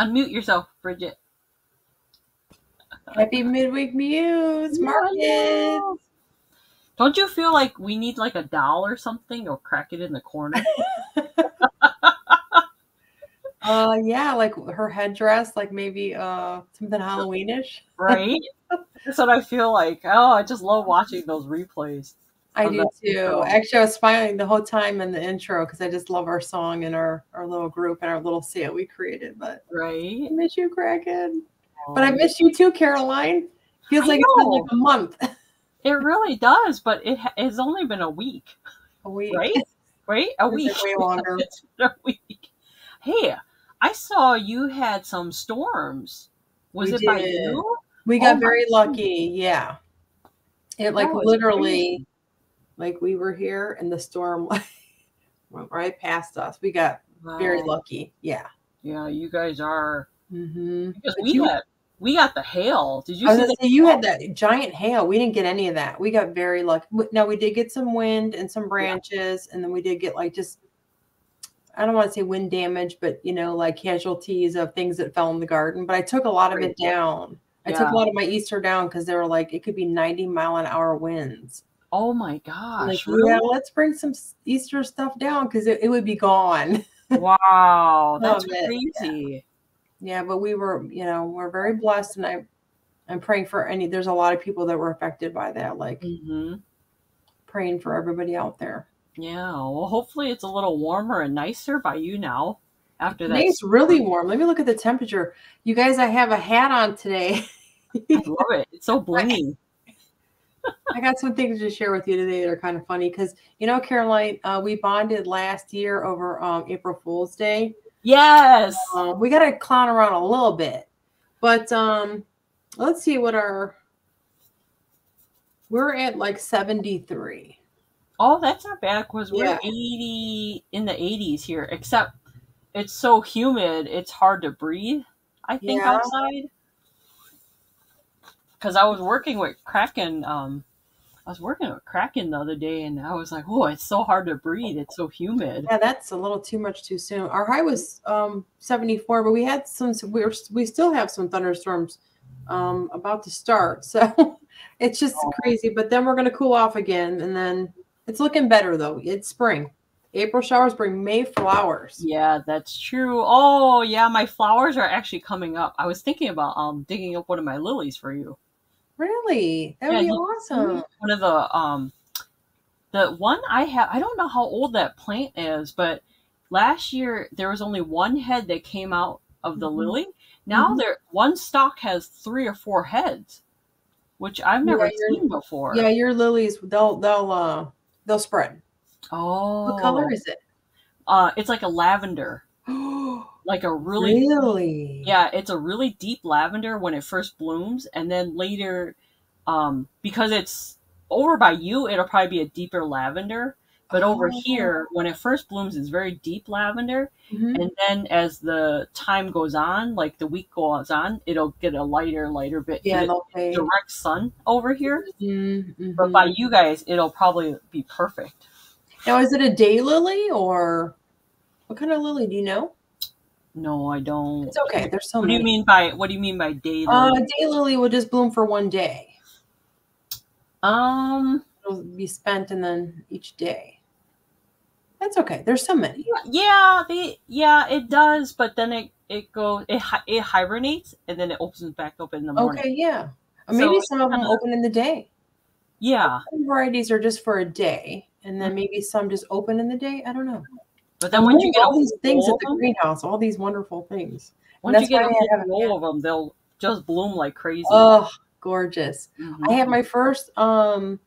unmute yourself, Bridget. Happy midweek muse, Market. Don't you feel like we need like a doll or something or crack it in the corner? Uh, yeah, like her headdress, like maybe uh something Halloweenish. right? That's what I feel like. Oh, I just love watching those replays. I do too. show. Actually, I was smiling the whole time in the intro because I just love our song and our our little group and our little set we created. But Right? I miss you, Kraken. But I oh. miss you too, Caroline. Feels I like it's been like a month. It really does, but it has only been a week, A week. right? Right? A week. way longer. it's been a week. Hey, I saw you had some storms. Was We it by did. you? We Oh got my very lucky. Yeah. It like literally, like we were here and the storm like went right past us. We got very lucky. Yeah. Yeah, you guys are Mm-hmm. because But we you- got we got the hail. Did you I was see gonna say you had that giant hail. We didn't get any of that. We got very lucky. Now we did get some wind and some branches, and then we did get like just I don't want to say wind damage, but you know, like casualties of things that fell in the garden. But I took a lot of it down. I took a lot of my Easter down because they were like it could be 90 mile an hour winds. Oh my Like, gosh! yeah, let's bring some Easter stuff down because it, it would be gone. Wow, that's crazy. Yeah, but we were, you know, we're very blessed, and I, I'm praying for any. There's a lot of people that were affected by that. Like hmm praying for everybody out there. Yeah. Well, hopefully it's a little warmer and nicer by you now. After that, it's really warm. Let me look at the temperature. You guys, I have a hat on today. I love it. It's so blingy. I got some things to share with you today that are kind of funny because you know, Caroline, uh, we bonded last year over um, April Fool's Day. Yes. Um, we got to clown around a little bit, but um, let's see what our we're at like 73. Oh, that's not bad because we're Yeah. 80 in the 80s here, except it's so humid, it's hard to breathe, I think, Yeah. outside. Because I was working with Kraken, um, I was working with Kraken the other day and I was like, oh, it's so hard to breathe. It's so humid. Yeah, that's a little too much too soon. Our high was um 74, but we had some we're we still have some thunderstorms um about to start. So it's just Oh. crazy. But then we're gonna cool off again and then it's looking better though. It's spring. April showers bring May flowers. Yeah, that's true. Oh, yeah, my flowers are actually coming up. I was thinking about um digging up one of my lilies for you. Really? That would Yeah, be awesome. one of the um the one I have I don't know how old that plant is, but last year there was only one head that came out of the Mhm. lily. Now Mhm. there one stalk has three or four heads, which I've never Yeah, seen before. Yeah, your lilies they'll they'll uh they'll spread. Oh, What color is it? Uh, it's like a lavender, like a really really? Yeah, it's a really deep lavender when it first blooms, and then later, um, because it's over by you, it'll probably be a deeper lavender. But over Oh. here, when it first blooms, it's very deep lavender, Mhm. and then as the time goes on, like the week goes on, it'll get a lighter, lighter bit Yeah, okay. direct sun over here. Mhm, But by you guys, it'll probably be perfect. Now, is it a day lily or what kind of lily? Do you know? No, I don't. It's okay. There's so What do you mean by what do you mean by daily? Uh, daylily will just bloom for one day. um. It'll be spent and then each day. That's okay. There's so many. Yeah, they yeah, it does, but then it it goes it it hibernates and then it opens back up in the morning. Okay, yeah. Or maybe it's some of them kinda- open in the day. Yeah, Some varieties are just for a day, and Mm-hmm. then maybe some just open in the day. I don't know. But then once you get all these things at the them, greenhouse, all these wonderful things. once you get a why I whole of them, they'll just bloom like crazy. Oh, gorgeous. Mhm. I have my first um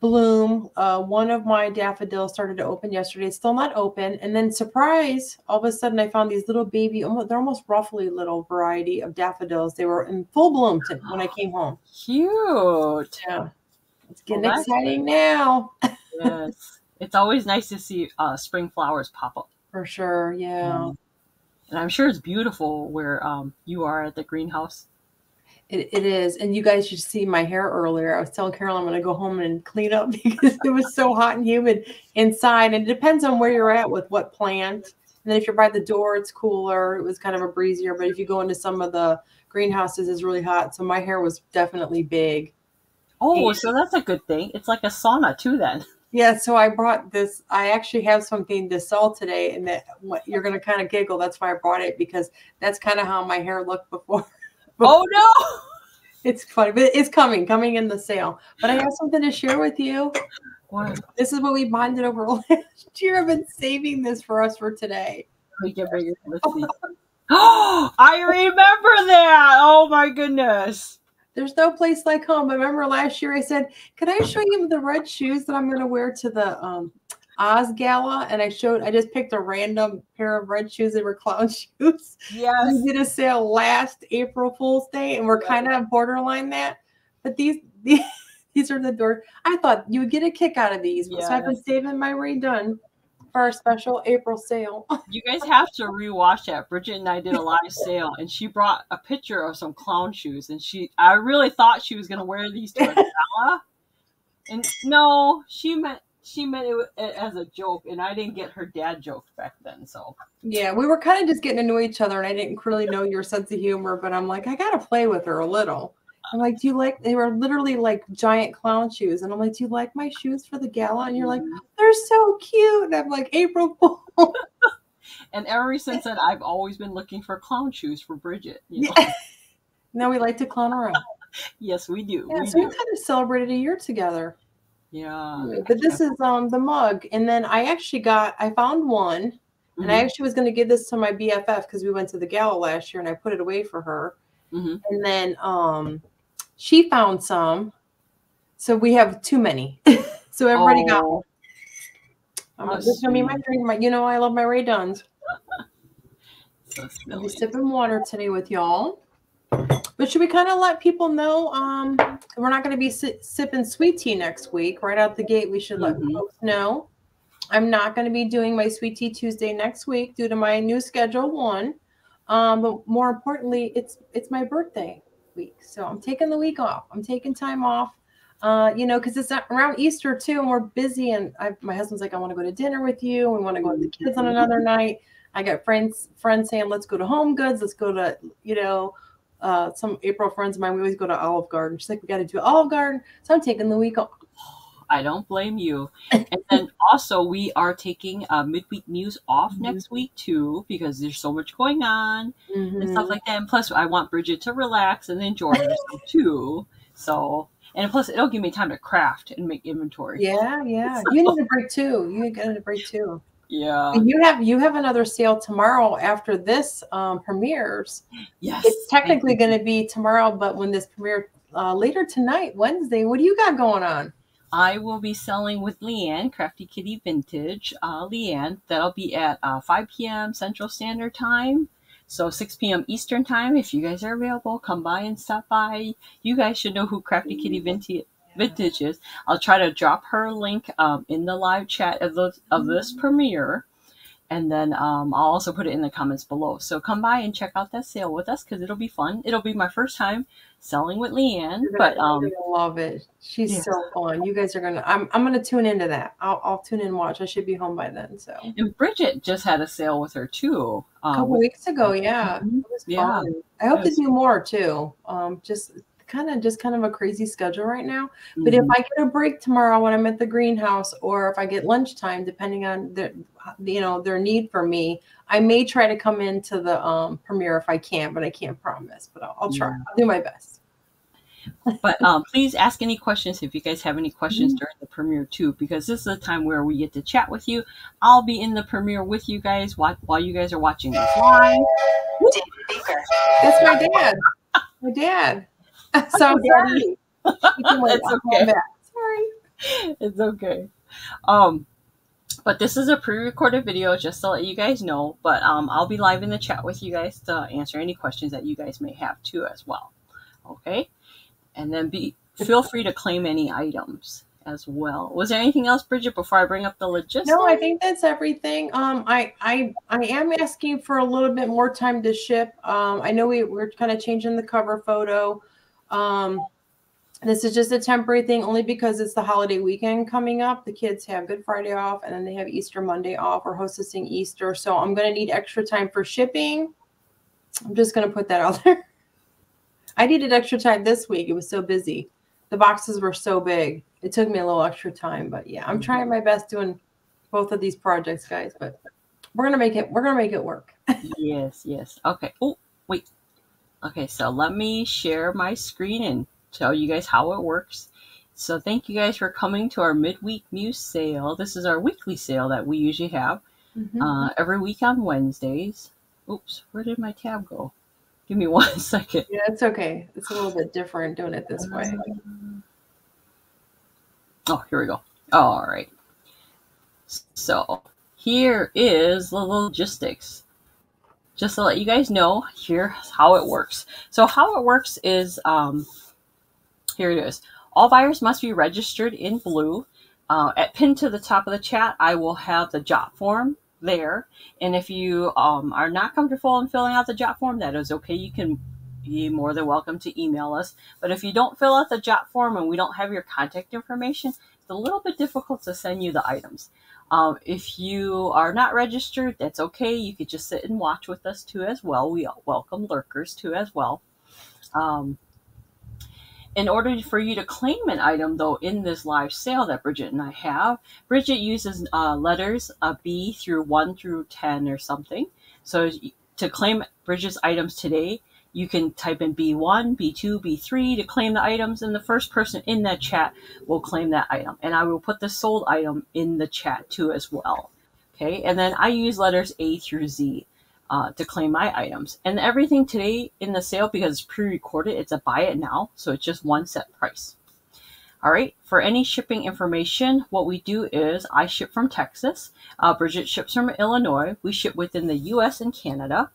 bloom. Uh, one of my daffodils started to open yesterday. It's still not open. And then surprise, all of a sudden I found these little baby, almost they're almost roughly little variety of daffodils. They were in full bloom when I came home. Cute. Yeah. It's getting exciting now. yes, it's always nice to see uh, spring flowers pop up. For sure. Yeah. Mhm. And I'm sure it's beautiful where um, you are at the greenhouse. It, it is. And you guys should see my hair earlier. I was telling Carol I'm going to go home and clean up because it was so hot and humid inside. And it depends on where you're at with what plant. And then if you're by the door, it's cooler. It was kind of a breezier. But if you go into some of the greenhouses, it's really hot. So my hair was definitely big. Oh, Yeah. so that's a good thing. It's like a sauna too, then. Yeah, so I brought this. I actually have something to sell today, and that what you're gonna kind of giggle. That's why I brought it because that's kind of how my hair looked before. Oh no! It's funny, but it's coming, coming in the sale. But I have something to share with you. What? This is what we bonded over last year. I've been saving this for us for today. Get bigger. Let's see. Oh, I remember that. Oh my goodness. There's no place like home. I remember last year I said, "Can I show you the red shoes that I'm going to wear to the um, Oz Gala?" And I showed. I just picked a random pair of red shoes. They were clown shoes. Yes. We did a sale last April Fool's Day, and we're kind of borderline that. But these these, these are the door. I thought you would get a kick out of these, so I've been saving my redone for our special April sale. You guys have to rewatch that. Bridget and I did a live sale, and she brought a picture of some clown shoes, and she, I really thought she was gonna wear these to a gala, and no, she meant she meant it as a joke, and I didn't get her dad joke back then. So Yeah, we were kind of just getting to know each other, and I didn't really know your sense of humor, but I'm like, I gotta play with her a little. I'm like, do you like? They were literally like giant clown shoes, and I'm like, do you like my shoes for the gala? And you're like, they're so cute. And I'm like, April Fool. and ever since then, I've always been looking for clown shoes for Bridget. You know? Yeah. now we like to clown around. Yes, we do. Yeah, we so we kind of celebrated a year together. Yeah. But this is um the mug, and then I actually got I found one, and I Mhm, actually was going to give this to my BFF because we went to the gala last year, and I put it away for her. mhm. and then um she found some. So we have too many. So everybody got Oh, one um, how this is gonna be my drink my, you know i love my Rae Dunns. So i'll be sipping water today with y'all. But should we kind of let people know um we're not going to be si- sipping sweet tea next week. Right out the gate we should let Mhm. folks know. I'm not going to be doing my sweet tea tuesday next week due to my new schedule one. Um but more importantly it's it's my birthday week. So i'm taking the week off. I'm taking time off uh you know because it's around easter too and we're busy and I, my husband's like i want to go to dinner with you we want to go with the kids on another night. I got friends friends saying let's go to home goods let's go to you know uh some april friends of mine we always go to olive garden. She's like we got to do olive garden. So i'm taking the week off I don't blame you. and then also, we are taking uh, midweek muse off Mhm. next week too because there's so much going on and Mhm. stuff like that. And plus, I want Bridget to relax and enjoy herself too. So, and plus, it'll give me time to craft and make inventory. yeah yeah you need a break too you need a break too Yeah. And you have you have another sale tomorrow after this um, premieres. Yes. It's technically going to be tomorrow, but when this premiere uh, later tonight, Wednesday, what do you got going on? I will be selling with Leanne, Crafty Kitty Vintage. Uh, Leanne, that'll be at uh, 5 p.m. Central Standard Time. So 6 p.m. Eastern Time. If you guys are available, come by and stop by. You guys should know who Crafty Kitty Vintage, is. I'll try to drop her link um, in the live chat of, the, of this premiere. And then um, I'll also put it in the comments below. So come by and check out that sale with us because it'll be fun. It'll be my first time selling with Leanne. But um, love it. She's yeah. so fun. You guys are gonna. I'm I'm gonna tune into that. I'll I'll tune in and watch. I should be home by then. So And Bridget just had a sale with her too. Um, couple with- weeks ago, yeah, Mhm. it was Yeah. fun. I hope to do more too. Um, just kind of just kind of a crazy schedule right now. But if Mhm. I get a break tomorrow when I'm at the greenhouse, or if I get lunchtime, depending on the you know their need for me, I may try to come into the um, premiere if I can, but I can't promise. But I'll, I'll try. Yeah. I'll do my best. But um, please ask any questions if you guys have any questions Mm-hmm. during the premiere too, because this is a time where we get to chat with you. I'll be in the premiere with you guys while, while you guys are watching this live. That's my dad. My dad. So sorry. You can wait. It's okay. Sorry. it's okay. Um, but this is a pre-recorded video, just to let you guys know. But um, I'll be live in the chat with you guys to answer any questions that you guys may have too, as well. Okay, and then be feel free to claim any items as well. Was there anything else, Bridget, before I bring up the logistics? No, I think that's everything. Um, I I I am asking for a little bit more time to ship. Um, I know we we're kind of changing the cover photo. Um, this is just a temporary thing, only because it's the holiday weekend coming up. The kids have Good Friday off, and then they have Easter Monday off. We're hostessing Easter, so I'm going to need extra time for shipping. I'm just going to put that out there. I needed extra time this week. It was so busy. The boxes were so big. It took me a little extra time, but yeah, I'm trying my best doing both of these projects, guys. But we're gonna make it. We're gonna make it work. yes, yes. Okay. Oh, wait. Okay, so let me share my screen and tell you guys how it works. So thank you guys for coming to our midweek muse sale. This is our weekly sale that we usually have uh, every week on Wednesdays. Oops, where did my tab go? Give me one second. yeah, it's okay. It's a little bit different doing it this way. Oh, here we go. All right. So here is the logistics. Just to let you guys know, here's how it works. So how it works is, um, here it is. All buyers must be registered in blue. Uh, at pinned to the top of the chat, I will have the Jotform there. And if you um, are not comfortable in filling out the Jotform, that is okay. You can be more than welcome to email us. But if you don't fill out the Jotform and we don't have your contact information, it's a little bit difficult to send you the items. Um, if you are not registered, that's okay. You could just sit and watch with us too, as well. We welcome lurkers too, as well. Um, in order for you to claim an item, though, in this live sale that Bridget and I have, Bridget uses uh, letters B through 1 through 10 or something. So to claim Bridget's items today, you can type in B1, B2, B3 to claim the items, and the first person in that chat will claim that item. And I will put the sold item in the chat too as well. Okay, and then I use letters A through Z uh, to claim my items. And everything today in the sale, because it's pre-recorded, it's a buy it now, so it's just one set price. All right, for any shipping information, what we do is I ship from Texas. Uh, Bridget ships from Illinois. We ship within the US and Canada.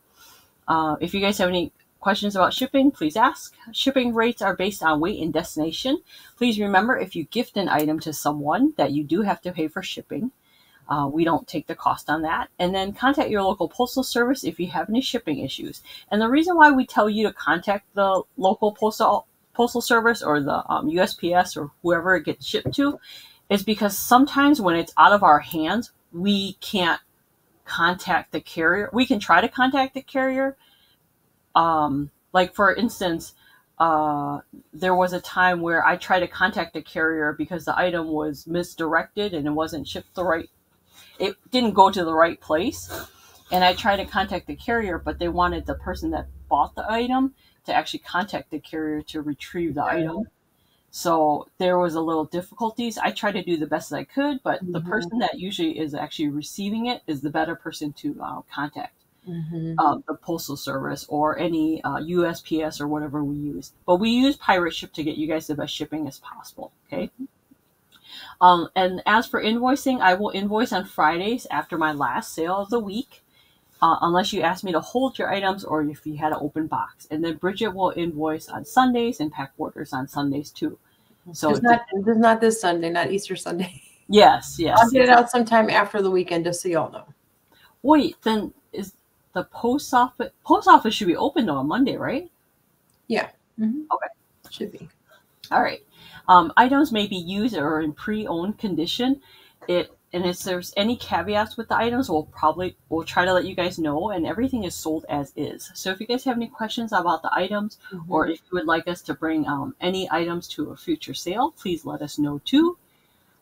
Uh, if you guys have any questions about shipping, please ask. Shipping rates are based on weight and destination. Please remember if you gift an item to someone that you do have to pay for shipping. Uh, we don't take the cost on that. And then contact your local postal service if you have any shipping issues. And the reason why we tell you to contact the local postal postal service or the um, USPS or whoever it gets shipped to is because sometimes when it's out of our hands, we can't contact the carrier. We can try to contact the carrier. Um, like for instance, uh, there was a time where I tried to contact the carrier because the item was misdirected and it wasn't shipped the right. It didn't go to the right place, and I tried to contact the carrier, but they wanted the person that bought the item to actually contact the carrier to retrieve the item. So there was a little difficulties. I tried to do the best that I could, but the Mhm. person that usually is actually receiving it is the better person to uh, contact Mhm. uh, the postal service or any uh, USPS or whatever we use. But we use Pirate Ship to get you guys the best shipping as possible. Okay. Um, and as for invoicing, I will invoice on Fridays after my last sale of the week, uh, unless you ask me to hold your items or if you had an open box. And then Bridget will invoice on Sundays and pack orders on Sundays too. So it's not, it's not this Sunday, not Easter Sunday. yes, yes. I'll get it out sometime after the weekend, just so y'all know. Wait, then is the post office post office should be open though on Monday, right? Yeah. Okay. Should be. All right. Um, items may be used or in pre-owned condition. It and if there's any caveats with the items, we'll probably we'll try to let you guys know. And everything is sold as is. So if you guys have any questions about the items, Mm-hmm. or if you would like us to bring um, any items to a future sale, please let us know too.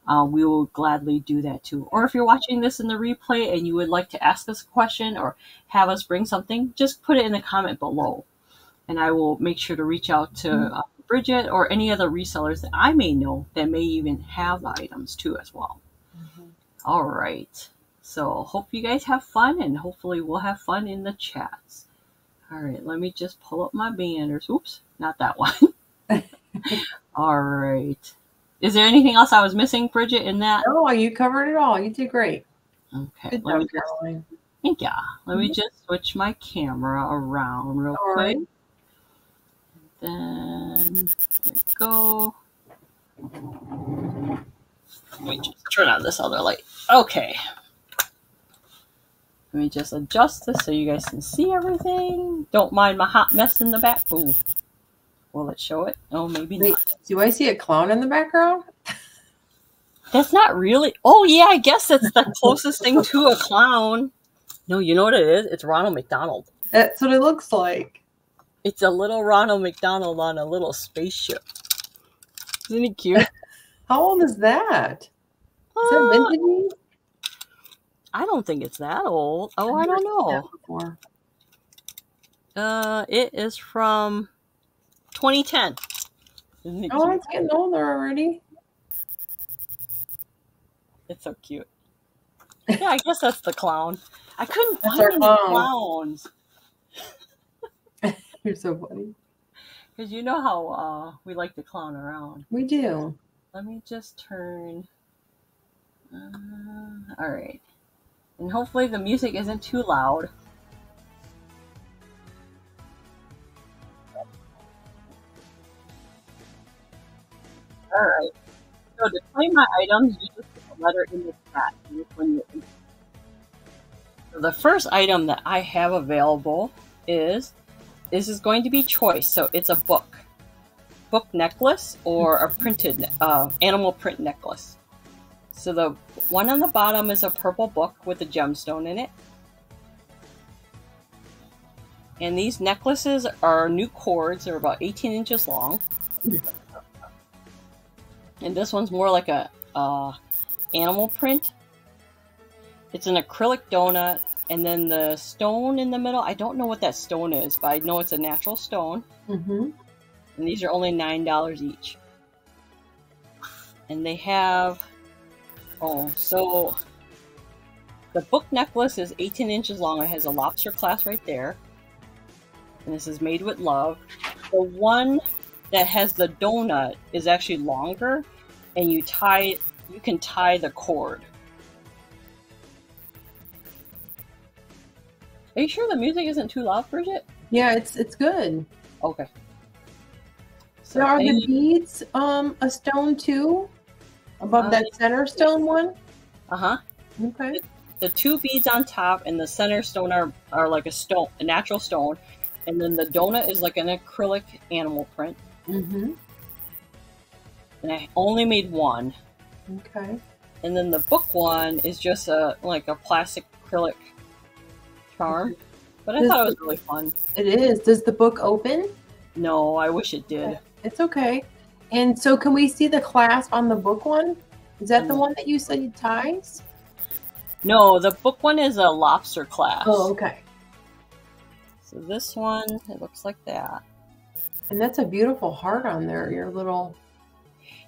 Uh, we will gladly do that too. Or if you're watching this in the replay and you would like to ask us a question or have us bring something, just put it in the comment below. And I will make sure to reach out to uh, Bridget or any other resellers that I may know that may even have the items too as well. All right. So hope you guys have fun and hopefully we'll have fun in the chats. All right, let me just pull up my banners. Oops, not that one. all right. Is there anything else I was missing, Bridget, in that? Oh, you covered it all. You did great. Okay. Good let job, me just, thank ya. Let me Mhm. just switch my camera around real All quick. right. Then there we go. Let me just turn on this other light. Okay. Let me just adjust this so you guys can see everything. Don't mind my hot mess in the back. Ooh. Will it show it? Oh, maybe Wait. not. Do I see a clown in the background? That's not really. Oh, yeah, I guess that's the closest thing to a clown. No, you know what it is? It's Ronald McDonald. That's what it looks like. It's a little Ronald McDonald on a little spaceship. Isn't he cute? How old is that? Is that Uh, vintage? I don't think it's that old. Oh, I don't know. Uh, it is from 2010. Isn't it Oh, it's getting older already. It's so cute. Yeah, I guess that's the clown. I couldn't That's find any clown. clowns You're so funny. because you know how uh, we like to clown around. We do. Let me just turn. Uh, all right, and hopefully the music isn't too loud. All right. So to claim my items, you just put a letter in the chat. So the first item that I have available is this is going to be choice. So it's a book, book necklace or a printed uh, animal print necklace. So the one on the bottom is a purple book with a gemstone in it. And these necklaces are new cords. They're about 18 inches long. And this one's more like a uh, animal print. It's an acrylic donut, and then the stone in the middle. I don't know what that stone is, but I know it's a natural stone. Mm-hmm. And these are only nine dollars each. And they have oh, so the book necklace is 18 inches long. It has a lobster clasp right there. And this is made with love. The one that has the donut is actually longer, and you tie you can tie the cord. Are you sure the music isn't too loud, Bridget? Yeah, it's it's good. Okay. So are the beads um a stone too? Above Uh, that center stone one? uh-huh. Okay. the two beads on top and the center stone are, are like a stone, a natural stone, and then the donut is like an acrylic animal print. Mm-hmm. And I only made one, Okay. and then the book one is just a like a plastic acrylic charm. But I Does thought it was really fun. It is. Does the book open? No, I wish it did. It's okay. And so can we see the clasp on the book one? Is that the Mm. one that you said ties? No, the book one is a lobster class. Oh, okay. So this one, it looks like that. And that's a beautiful heart on there, your little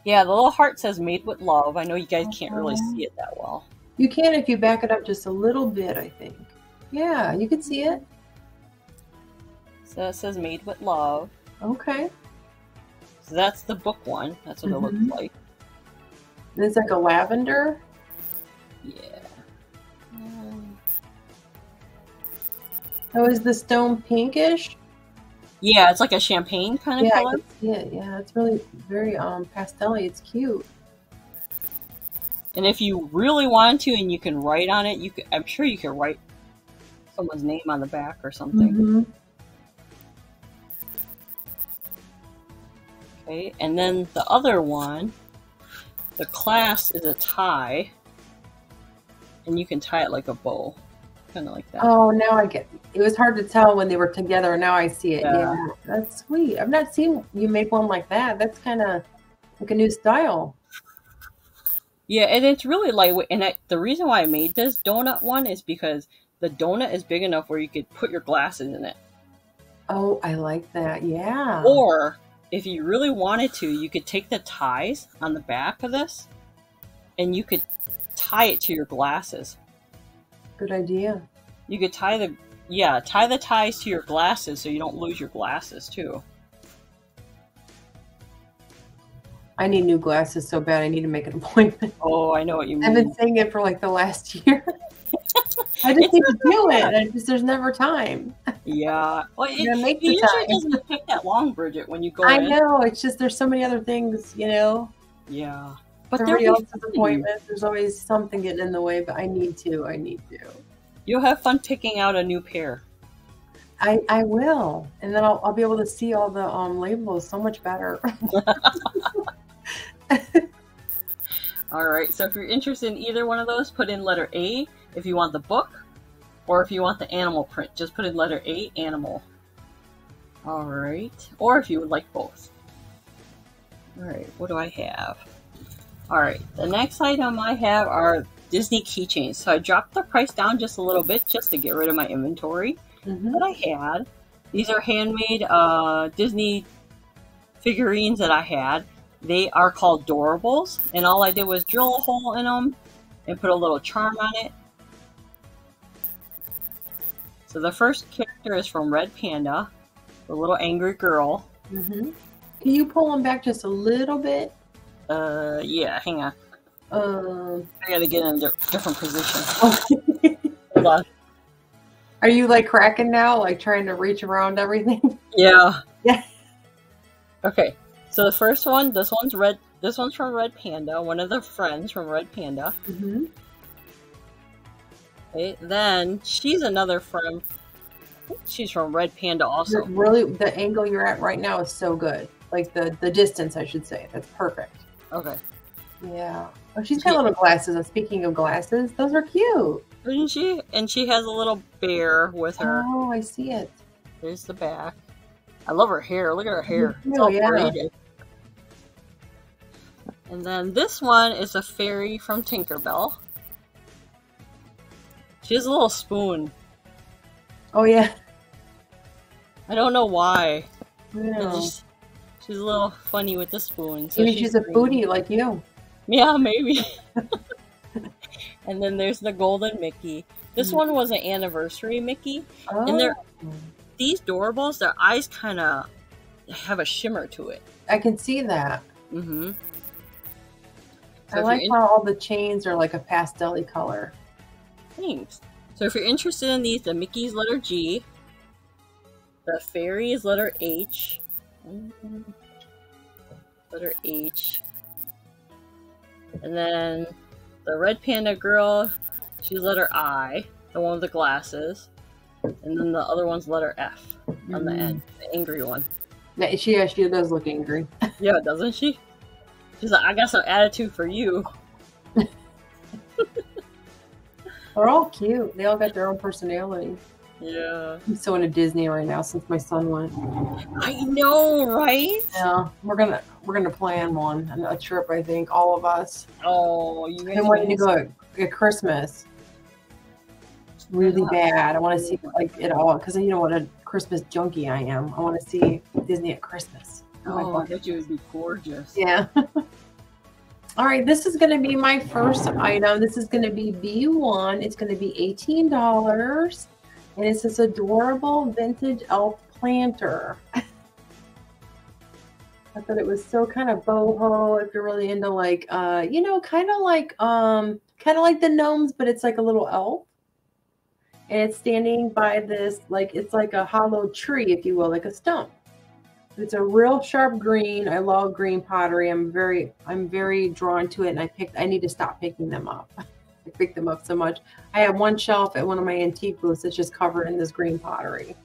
Yeah, the little heart says "Made with Love." I know you guys can't really Uh-huh. see it that well. You can if you back it up just a little bit, I think. Yeah, you can see it. So it says "Made with Love." Okay. So that's the book one. That's what it Mhm. looks like. And it's like a lavender. Yeah. Um, Oh, is the stone pinkish? Yeah, it's like a champagne kind of yeah, color. can see. Yeah, it's really very um pastelly. It's cute. And if you really want to, and you can write on it, you could, I'm sure you can write someone's name on the back or something. Mhm. Okay. And then the other one, the class is a tie. and you can tie it like a bow, kind of like that. Oh, now I get. It was hard to tell when they were together. Now I see it. Yeah. Yeah, that's sweet. I've not seen you make one like that. That's kind of like a new style. Yeah, and it's really lightweight. And I, the reason why I made this donut one is because the donut is big enough where you could put your glasses in it. Oh, I like that. Yeah. Or if you really wanted to, you could take the ties on the back of this and you could tie it to your glasses. Good idea. You could tie the yeah, tie the ties to your glasses so you don't lose your glasses too. I need new glasses so bad. I need to make an appointment. Oh, I know what you mean. I've been saying it for like the last year. I just need to do it. bad. Just, there's never time. Yeah. Well, it, it usually time. doesn't take that long, Bridget, when you go I in. know. It's just there's so many other things, you know. Yeah. But they're else's appointments. There's always something getting in the way, but I need to. I need to. You'll have fun picking out a new pair. I, I will, and then I'll, I'll be able to see all the um, labels so much better. All right. So if you're interested in either one of those, put in letter A if you want the book, or if you want the animal print, just put in letter A, animal. All right. Or if you would like both. All right. What do I have? All right. The next item I have are Disney keychains. So I dropped the price down just a little bit just to get rid of my inventory. Mhm. that I had. These are handmade uh, Disney figurines that I had. They are called Doorables, and all I did was drill a hole in them and put a little charm on it. So the first character is from Red Panda, the little angry girl. Mhm. Can you pull them back just a little bit? Uh, yeah, hang on. Um, I gotta get in a di- different position. Hold on. Are you like cracking now, like trying to reach around everything? Yeah. Yeah. Okay. So the first one, this one's red. This one's from Red Panda, one of the friends from Red Panda. hmm Okay, then she's another from. She's from Red Panda also. Really, the angle you're at right now is so good. Like the the distance, I should say. That's perfect. Okay, Yeah. Oh, she's got little glasses. And speaking of glasses, those are cute. isn't she? And she has a little bear with her. Oh, I see it. There's the back. I love her hair. Look at her hair. It's Oh, all yeah. braided. And then this one is a fairy from Tinkerbell. She has a little spoon. Oh yeah. I don't know why. I It's know. just- she's a little funny with the spoon. So Maybe she's a green. foodie like you. Yeah, maybe. and then there's the golden Mickey. This Mhm. one was an anniversary Mickey. Oh. And they're- These Doorables, their eyes kind of have a shimmer to it. I can see that. Mm-hmm. I like how all the chains are like a pastel color. Thanks. So if you're interested in these, the Mickey's letter G, the fairy is letter H. letter H, and then the red panda girl, she's letter I, the one with the glasses, and then the other one's letter F on the end, the angry one. Yeah, she yeah, she does look angry. Yeah, doesn't she? She's like, I got some attitude for you. They're all cute. They all got their own personality. Yeah. I'm so into Disney right now since my son went. I know, right? Yeah, we're gonna we're gonna plan one a trip. I think all of us. Oh, you guys I'm waiting to go at, at Christmas. Really bad. I want to see like it all because you know what a Christmas junkie I am. I want to see Disney at Christmas. Oh, Oh, I bet you it would be gorgeous. Yeah. All right, this is going to be my first item. This is going to be B1. It's going to be $18. And it's this adorable vintage elf planter. I thought it was so kind of boho if you're really into like uh you know kind of like um kind of like the gnomes but it's like a little elf and it's standing by this like it's like a hollow tree if you will like a stump it's a real sharp green. I love green pottery. I'm very I'm very drawn to it and I picked I need to stop picking them up. I picked them up so much. I have one shelf at one of my antique booths that's just covered in this green pottery.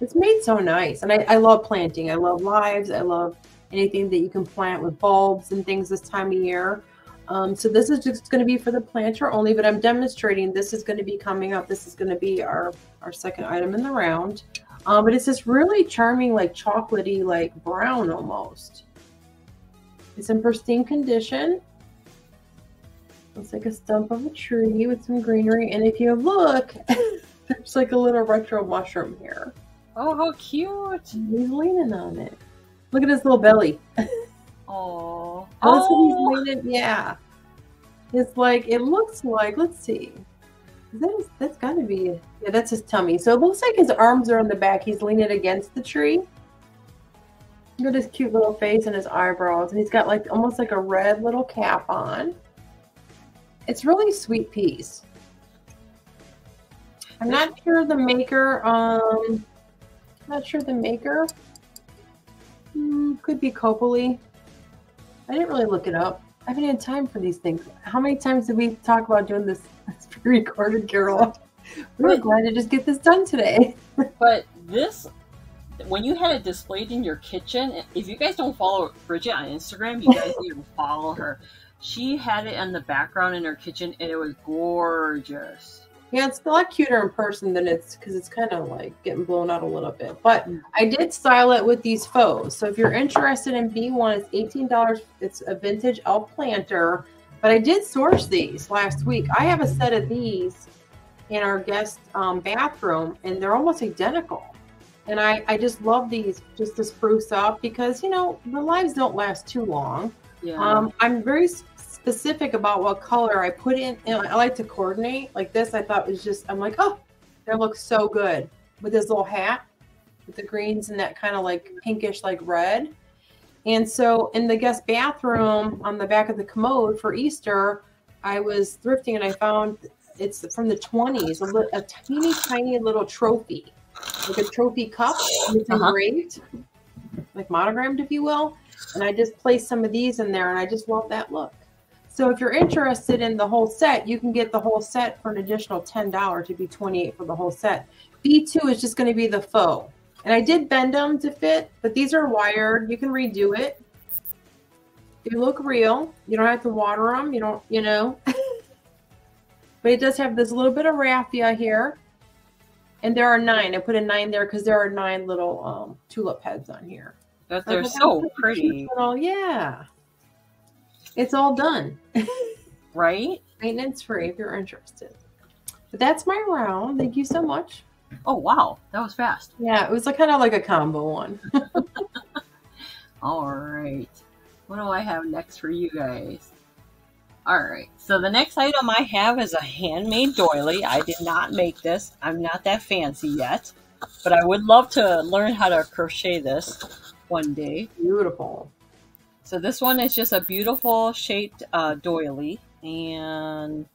It's made so nice. And I, I love planting. I love lives. I love anything that you can plant with bulbs and things this time of year. Um, so this is just going to be for the planter only, but I'm demonstrating. This is going to be coming up. This is going to be our, our second item in the round. Um, but it's this really charming, like chocolatey, like brown almost. It's in pristine condition. Looks like a stump of a tree with some greenery. And if you look, there's like a little retro mushroom here. Oh, how cute. He's leaning on it. Look at his little belly. Oh. Oh, he's leaning. Yeah. It's like, it looks like, let's see. Is that his, that's got to be, yeah, that's his tummy. So it looks like his arms are on the back. He's leaning against the tree. Look at his cute little face and his eyebrows. And he's got like almost like a red little cap on. It's really sweet peas. I'm not sure the maker, um, not sure the maker. Hmm, could be Copley. I didn't really look it up. I haven't had time for these things. How many times did we talk about doing this, this pre-recorded, Carol? We were glad to just get this done today. But this, when you had it displayed in your kitchen, if you guys don't follow Bridget on Instagram, you guys need to follow her. She had it in the background in her kitchen, and it was gorgeous. Yeah, it's a lot cuter in person than it's because it's kind of like getting blown out a little bit. But I did style it with these faux. So if you're interested in B1, it's eighteen dollars. It's a vintage elk planter. But I did source these last week. I have a set of these in our guest um, bathroom, and they're almost identical. And I, I just love these just to spruce up because you know the lives don't last too long. Yeah. Um, I'm very specific about what color I put in. And I like to coordinate like this. I thought was just, I'm like, oh, that looks so good with this little hat with the greens and that kind of like pinkish, like red. And so in the guest bathroom on the back of the commode for Easter, I was thrifting and I found it's from the 20s, a, li- a teeny tiny little trophy, like a trophy cup. It's Uh-huh. engraved, like monogrammed, if you will. And I just placed some of these in there and I just love that look. So if you're interested in the whole set, you can get the whole set for an additional $10 to be 28 for the whole set. B2 is just going to be the faux. And I did bend them to fit, but these are wired. You can redo it. They look real. You don't have to water them. You don't, you know. but it does have this little bit of raffia here. And there are nine. I put a nine there because there are nine little um, tulip heads on here. But they're so pretty, Little, yeah. It's all done. right? Maintenance free if you're interested. But that's my round. Thank you so much. Oh wow, that was fast. Yeah, it was like, kind of like a combo one. All right. What do I have next for you guys? All right. So the next item I have is a handmade doily. I did not make this. I'm not that fancy yet, but I would love to learn how to crochet this one day. Beautiful. So this one is just a beautiful shaped uh, doily, and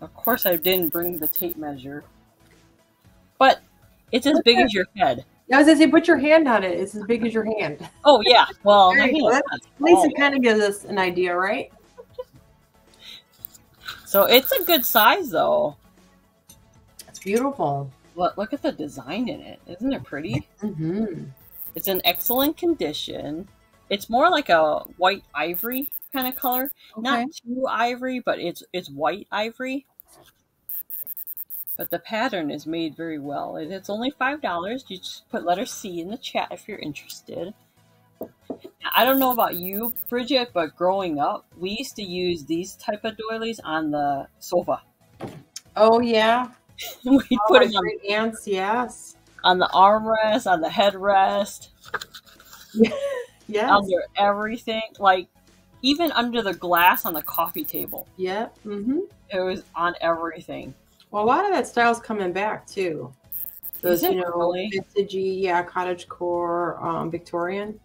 of course I didn't bring the tape measure, but it's as big as your head. I was gonna say, put your hand on it. It's as big as your hand. Oh yeah, well There my you go. At least it kind of gives us an idea, right? So it's a good size though. It's beautiful. Look, look at the design in it. Isn't it pretty? Mm-hmm. It's in excellent condition. It's more like a white ivory kind of color. Not too ivory, but it's it's white ivory. But the pattern is made very well. It's only five dollars. You just put letter C in the chat if you're interested. I don't know about you, Bridget, but growing up, we used to use these type of doilies on the sofa. Oh yeah. we Oh, put them on, aunts, yes. on the armrest, on the headrest. Yes. under everything, like even under the glass on the coffee table. Yep. Mm-hmm. It was on everything. Well, a lot of that style's coming back too. Those, you know, really? vintagey, yeah, cottage core, um, Victorian.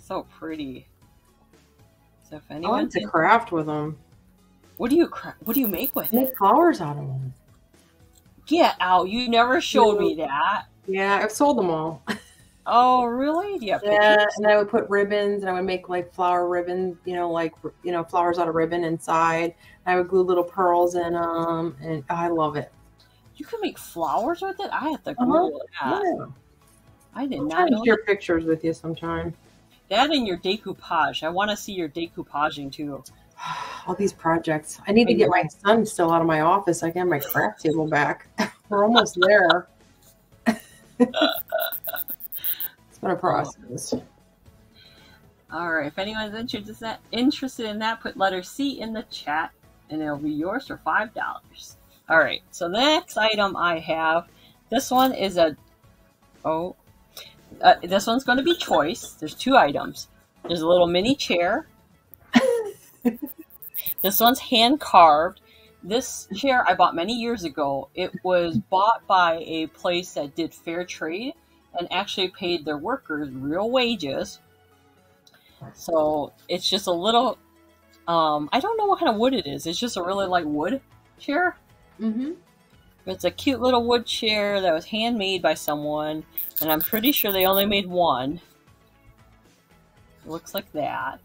So pretty. So if anyone I like to craft with them. what do you cra- what do you make with it? Make flowers out of them. Get out! You never showed me that. Yeah, I've sold them all. Oh, really? Have Yeah, and I would put ribbons, and I would make like flower ribbons, you know, like you know, flowers out of ribbon inside. I would glue little pearls in them, and I love it. You can make flowers with it. I have to Uh-huh. Google that. Yeah. I did I'll not know. share pictures with you sometime. That and your decoupage. I want to see your decoupaging too. All these projects. I need to get my son still out of my office. I get my craft table back. We're almost there. it's a process. All right. If anyone's interested in that, interested in that, put letter C in the chat, and it'll be yours for five dollars. All right. So the next item I have, this one is a oh, uh, this one's going to be choice. There's two items. There's a little mini chair. this one's hand carved. This chair I bought many years ago. It was bought by a place that did fair trade and actually paid their workers real wages. So it's just a little. Um, I don't know what kind of wood it is. It's just a really light wood chair. Mm-hmm. It's a cute little wood chair that was handmade by someone, and I'm pretty sure they only made one. It looks like that.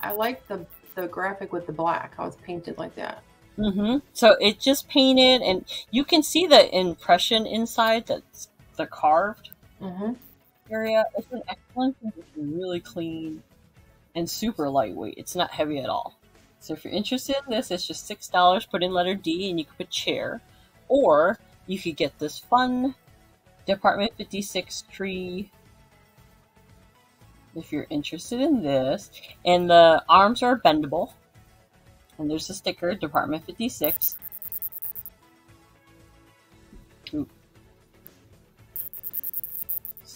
I like the the graphic with the black. How it's painted like that. Mm-hmm. So it just painted, and you can see the impression inside that's the carved Mm-hmm. area. It's an excellent condition, really clean, and super lightweight. It's not heavy at all. So if you're interested in this, it's just six dollars. Put in letter D, and you can put chair, or you could get this fun Department 56 tree. If you're interested in this, and the arms are bendable, and there's a sticker, Department 56.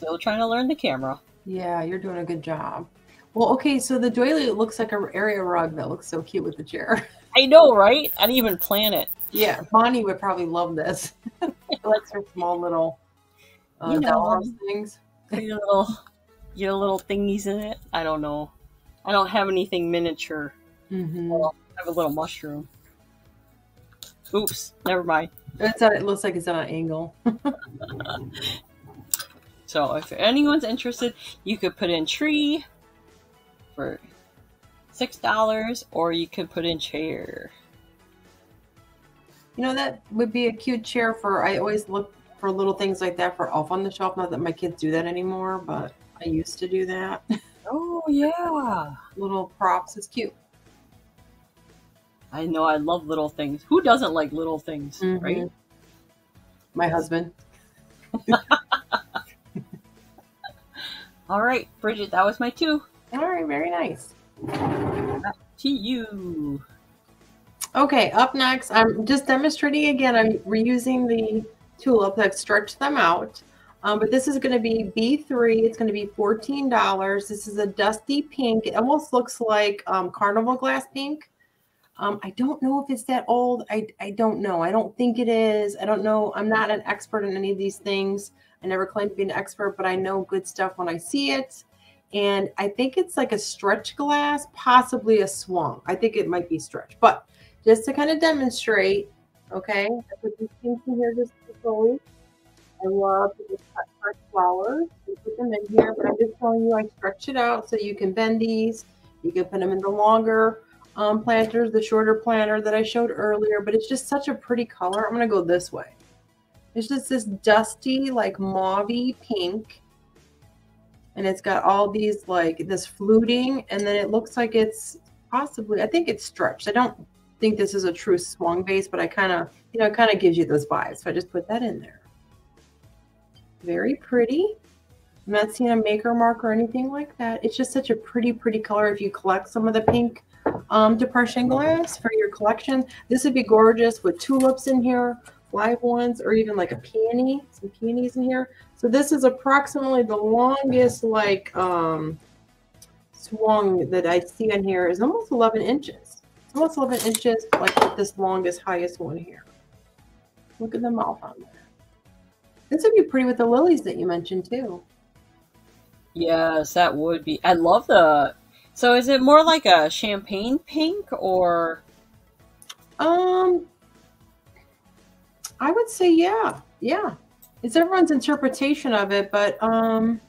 Still trying to learn the camera. Yeah, you're doing a good job. Well, okay, so the doily looks like an area rug that looks so cute with the chair. I know, right? I didn't even plan it. Yeah, Bonnie would probably love this. She likes her small little uh, You know. things. Your little, your little thingies in it. I don't know. I don't have anything miniature. Mm-hmm. I have a little mushroom. Oops, never mind. It's at, it looks like it's on an angle. So if anyone's interested, you could put in tree for six dollars, or you could put in chair. You know, that would be a cute chair for. I always look for little things like that for off on the shelf. Not that my kids do that anymore, but I used to do that. Oh yeah, little props. It's cute. I know. I love little things. Who doesn't like little things, Mhm. right? My husband. All right, Bridget, that was my two. All right, very nice. To you. Okay, up next, I'm just demonstrating again. I'm reusing the tulip. I've stretched them out. Um, but this is going to be B3. It's going to be $14. This is a dusty pink. It almost looks like um, carnival glass pink. Um, I don't know if it's that old. I, I don't know. I don't think it is. I don't know. I'm not an expert in any of these things. I never claimed to be an expert, but I know good stuff when I see it. And I think it's like a stretch glass, possibly a swung. I think it might be stretch. But just to kind of demonstrate, okay, I put these things in here just show I love to cut fresh flowers and put them in here, but I'm just telling you I stretch it out so you can bend these. You can put them in the longer um, planters, the shorter planter that I showed earlier, but it's just such a pretty color. I'm going to go this way. It's just this dusty, like mauvey pink. And it's got all these, like, this fluting, and then it looks like it's possibly, I think it's stretched. I don't think this is a true swung vase, but I kind of, you know, it kind of gives you those vibes. So I just put that in there. Very pretty. I'm not seeing a maker mark or anything like that. It's just such a pretty, pretty color. If you collect some of the pink um, depression glass for your collection, this would be gorgeous with tulips in here, live ones, or even like a peony, some peonies in here. So this is approximately the longest like um, swung that I see on here is almost 11 inches. It's almost 11 inches, like with this longest, highest one here. Look at the mouth on there. This would be pretty with the lilies that you mentioned too. Yes, that would be. I love the. So is it more like a champagne pink or? Um, I would say yeah, yeah. It's everyone's interpretation of it, but um,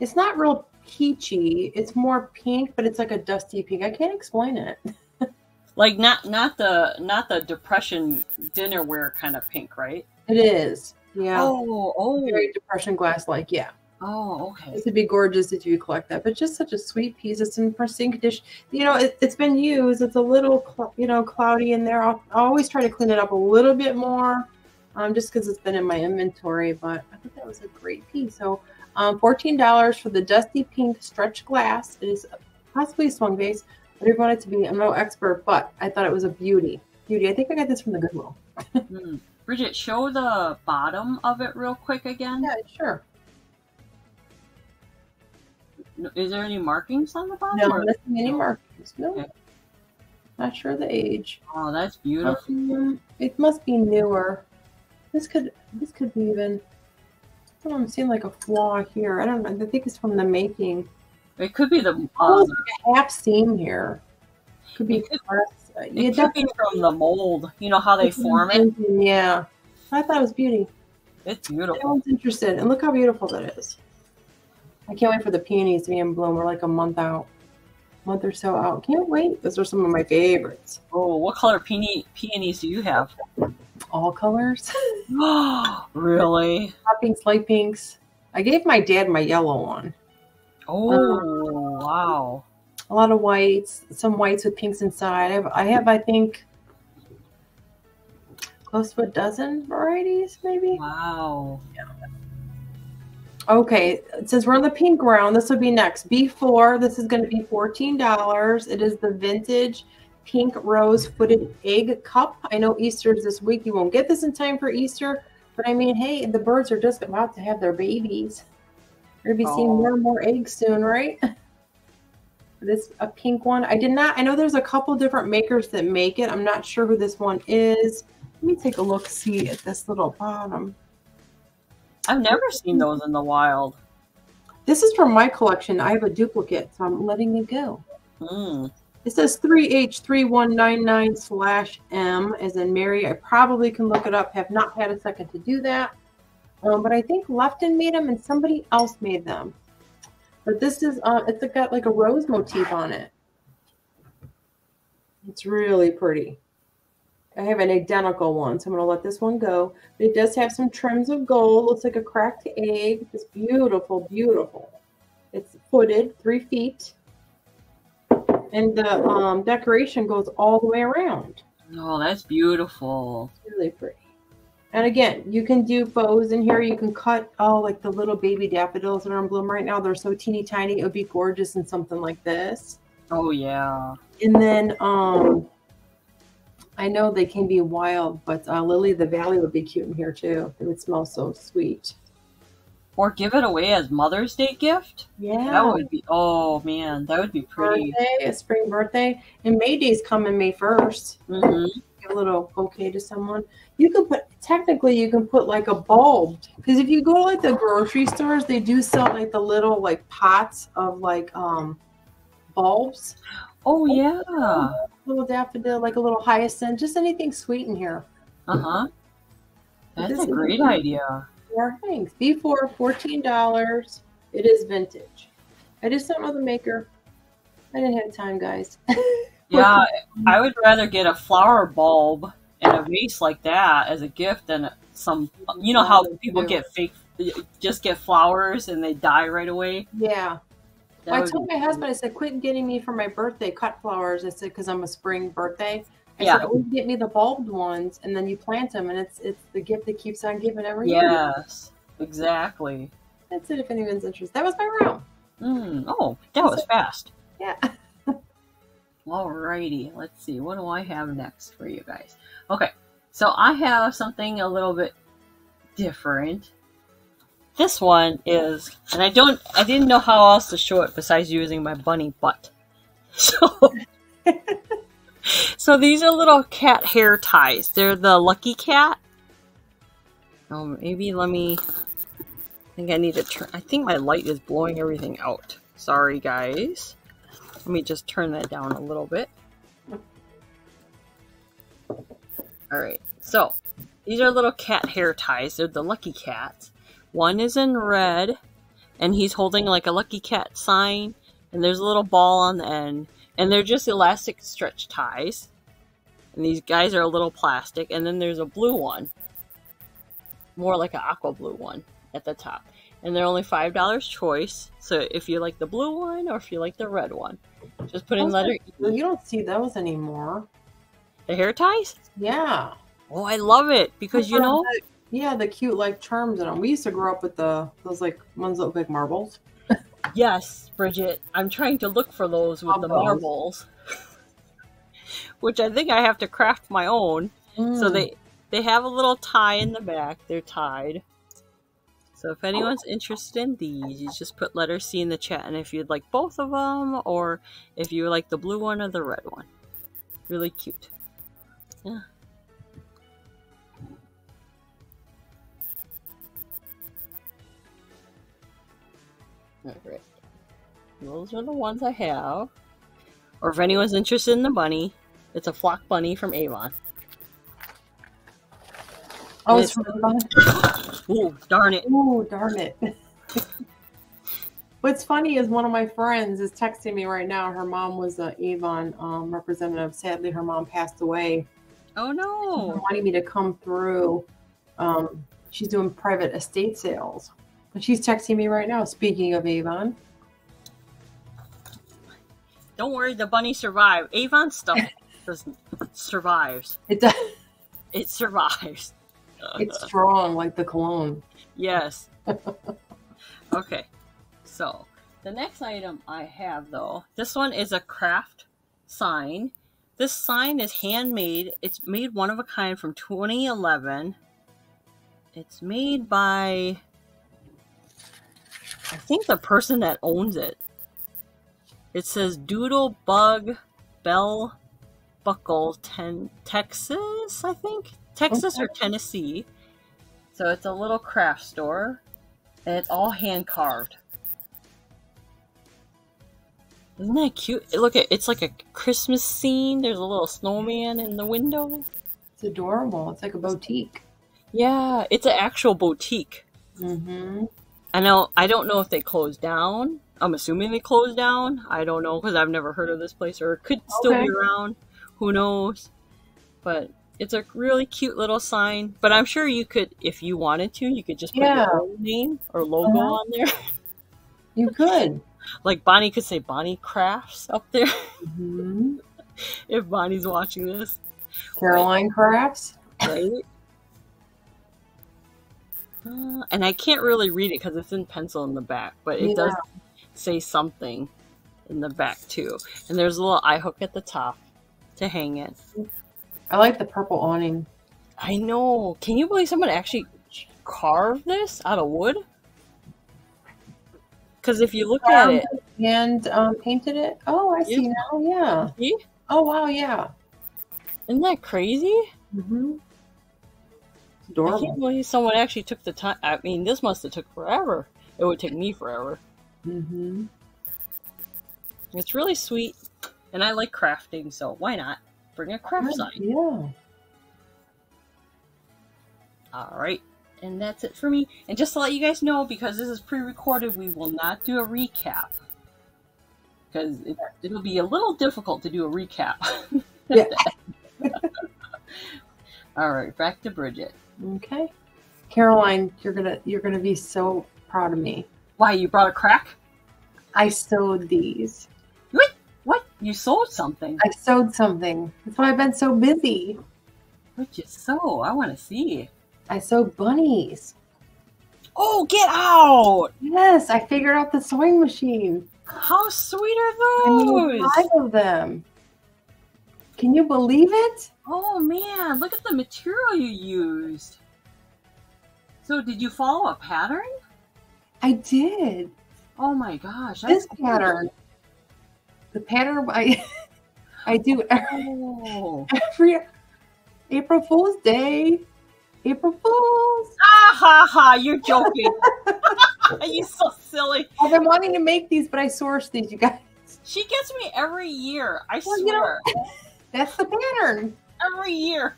it's not real peachy. It's more pink, but it's like a dusty pink. I can't explain it. like not not the not the depression dinnerware kind of pink, right? It is, yeah. Oh, oh, Very depression glass like, yeah. Oh, okay. This would be gorgeous if you collect that, but just such a sweet piece. It's in pristine condition. You know, it, has been used. It's a little, you know, cloudy in there. I'll, I'll, always try to clean it up a little bit more, um, just because it's been in my inventory. But I thought that was a great piece. So, um, fourteen dollars for the dusty pink stretch glass. It is possibly a swung vase, whatever you want it to be. I'm no expert, but I thought it was a beauty. Beauty. I think I got this from the Goodwill. mm. Bridget, show the bottom of it real quick again. Yeah, sure. Is there any markings on the bottom? No, or? missing any markings. No. Okay. Not sure the age. Oh, that's beautiful. Um, it must be newer. This could this could be even. I don't know, I'm seeing like a flaw here. I don't know. I think it's from the making. It could be the like a half seam here. Could be. It could, it could be from the mold. You know how they form it. Yeah, I thought it was beauty. It's beautiful. Everyone's interested, and look how beautiful that is. I can't wait for the peonies to be in bloom. We're like a month out, month or so out. Can't wait. Those are some of my favorites. Oh, what color peony peonies do you have? All colors. really? Hot pinks, light pinks. I gave my dad my yellow one. Oh, um, wow. A lot of whites, some whites with pinks inside. I have, I, have, I think, close to a dozen varieties, maybe. Wow. Yeah. Okay, since we're on the pink ground, this would be next. B4, this is going to be $14. It is the vintage pink rose footed egg cup. I know Easter's this week. You won't get this in time for Easter, but I mean, hey, the birds are just about to have their babies. We're going to be seeing oh. more and more eggs soon, right? this a pink one. I did not, I know there's a couple different makers that make it. I'm not sure who this one is. Let me take a look, see at this little bottom. I've never seen those in the wild. This is from my collection. I have a duplicate, so I'm letting it go. Mm. It says 3H3199 slash M as in Mary. I probably can look it up. Have not had a second to do that. Um, but I think Lefton made them and somebody else made them. But this is, uh, it's got like a rose motif on it. It's really pretty. I have an identical one, so I'm going to let this one go. But it does have some trims of gold. Looks like a cracked egg. It's beautiful, beautiful. It's footed, three feet. And the um, decoration goes all the way around. Oh, that's beautiful. really pretty. And again, you can do bows in here. You can cut, oh, like the little baby daffodils that are in bloom right now. They're so teeny tiny. It would be gorgeous in something like this. Oh, yeah. And then um, I know they can be wild, but uh, Lily the Valley would be cute in here too. It would smell so sweet. Or give it away as Mother's Day gift. Yeah, that would be. Oh man, that would be pretty. Birthday, a spring birthday, and May Day's coming May 1st mm-hmm. Give a little bouquet to someone. You can put technically you can put like a bulb because if you go to like the grocery stores, they do sell like the little like pots of like um bulbs. Oh yeah little daffodil, like a little hyacinth, just anything sweet in here. Uh huh. That's a great idea. Four things. B4, $14. It is vintage. I just don't know the maker. I didn't have time, guys. yeah, I would rather get a flower bulb and a vase like that as a gift than some. You know how people get fake, just get flowers and they die right away. Yeah, well, I told my husband, I said, quit getting me for my birthday cut flowers. I said, because I'm a spring birthday. I yeah. said, always get me the bulbed ones, and then you plant them, and it's it's the gift that keeps on giving every yes, year. Yes, exactly. That's it. If anyone's interested, that was my room. Mm, oh, that was fast. Yeah. Alrighty, let's see. What do I have next for you guys? Okay, so I have something a little bit different. This one is, and I don't, I didn't know how else to show it besides using my bunny butt. So, so these are little cat hair ties. They're the Lucky Cat. Oh, maybe let me. I think I need to turn. I think my light is blowing everything out. Sorry, guys. Let me just turn that down a little bit. All right. So these are little cat hair ties. They're the Lucky Cats. One is in red, and he's holding like a lucky cat sign, and there's a little ball on the end, and they're just elastic stretch ties. And these guys are a little plastic, and then there's a blue one, more like an aqua blue one at the top. and they're only five dollars choice. So if you like the blue one or if you like the red one, just put in letter E. You don't see those anymore. The hair ties. Yeah. Oh, I love it because you know. Yeah, the cute like charms in them. We used to grow up with the those like ones that look like marbles. Yes, Bridget, I'm trying to look for those with the Marbles. marbles, which I think I have to craft my own. So Mm. they they have a little tie in the back. They're tied. So if anyone's interested in these, you just put letter C in the chat, and if you'd like both of them, or if you like the blue one or the red one, really cute. Yeah. Alright. Those are the ones I have. Or if anyone's interested in the bunny, it's a flock bunny from Avon. oh, it's- it's from Oh, darn it. Oh, darn it. What's funny is one of my friends is texting me right now. Her mom was an Avon um, representative. Sadly, her mom passed away. Oh She's no. wanting me to come through. Um, she's doing private estate sales. And she's texting me right now. Speaking of Avon, Don't worry, the bunny survived. Avon stuff does survives. it does, It survives. it's strong like the cologne. Yes. okay. So the next item I have though, this one is a craft sign. This sign is handmade. It's made one of a kind from 2011. It's made by I think the person that owns it. It says Doodle Bug Bell Buckle ten Texas, I think. Texas or Tennessee. So it's a little craft store, and it's all hand carved. Isn't that cute? Look at it's like a Christmas scene. There's a little snowman in the window. It's adorable. It's like a boutique. Yeah, it's an actual boutique. Mm-hmm. I know. I don't know if they closed down. I'm assuming they closed down. I don't know because I've never heard of this place, or it could still Okay. be around. Who knows? But it's a really cute little sign. But I'm sure you could, if you wanted to, you could just put Yeah. your own name or logo Uh-huh. on there. You could. Like Bonnie could say Bonnie Crafts up there hmm if Bonnie's watching this, Caroline Crafts. right? Uh, and I can't really read it because it's in pencil in the back, but it does say something in the back too. And there's a little eye hook at the top to hang it. I like the purple awning. I know. Can you believe someone actually carved this out of wood? Because if you look at it, And um, painted it. Oh, I see now. Yeah. see? Oh, wow. Yeah. isn't that crazy? Mm-hmm. I Adorable. can't believe someone actually took the time. I mean, this must have took forever. It would take me forever. Mm-hmm. It's really sweet, and I like crafting, so why not bring a craft sign? Yeah. All right, and that's it for me. And just to let you guys know, because this is pre-recorded, we will not do a recap because it, it'll be a little difficult to do a recap. Yeah. All right, back to Bridget. Okay. Caroline, you're gonna you're gonna be so proud of me. Why you brought a crack? I sewed these. What What? you sewed something? I sewed something. That's why I've been so busy. What you sew? I want to see. I sewed bunnies. Oh, get out! Yes, I figured out the sewing machine. How sweet I are made those? five of them. Can you believe it? Oh man, look at the material you used. So, did you follow a pattern? I did. Oh my gosh, This pattern. The pattern I I do every, Oh. every April Fool's Day. April Fools. Ah ha ha! You're joking. you're so silly. I've been wanting to make these, but I sourced these, you guys. She gets me every year. I Well, you know- swear, That's the pattern. Every year.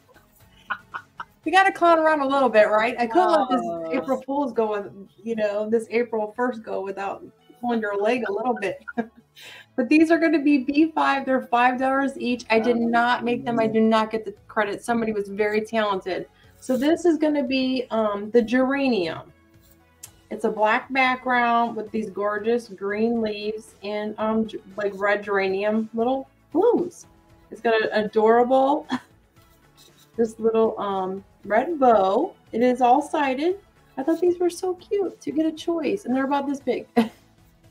We got to clown around a little bit, right? I couldn't let Oh. this April Fool's go, you know, this April 1st go without pulling your leg a little bit. but these are going to be B5. They're $5 each. I did not make them. I do not get the credit. Somebody was very talented. So this is going to be um, the geranium. It's a black background with these gorgeous green leaves and um like red geranium little blooms. It's got an adorable this little um red bow. It is all sided. I thought these were so cute to get a choice, and they're about this big. so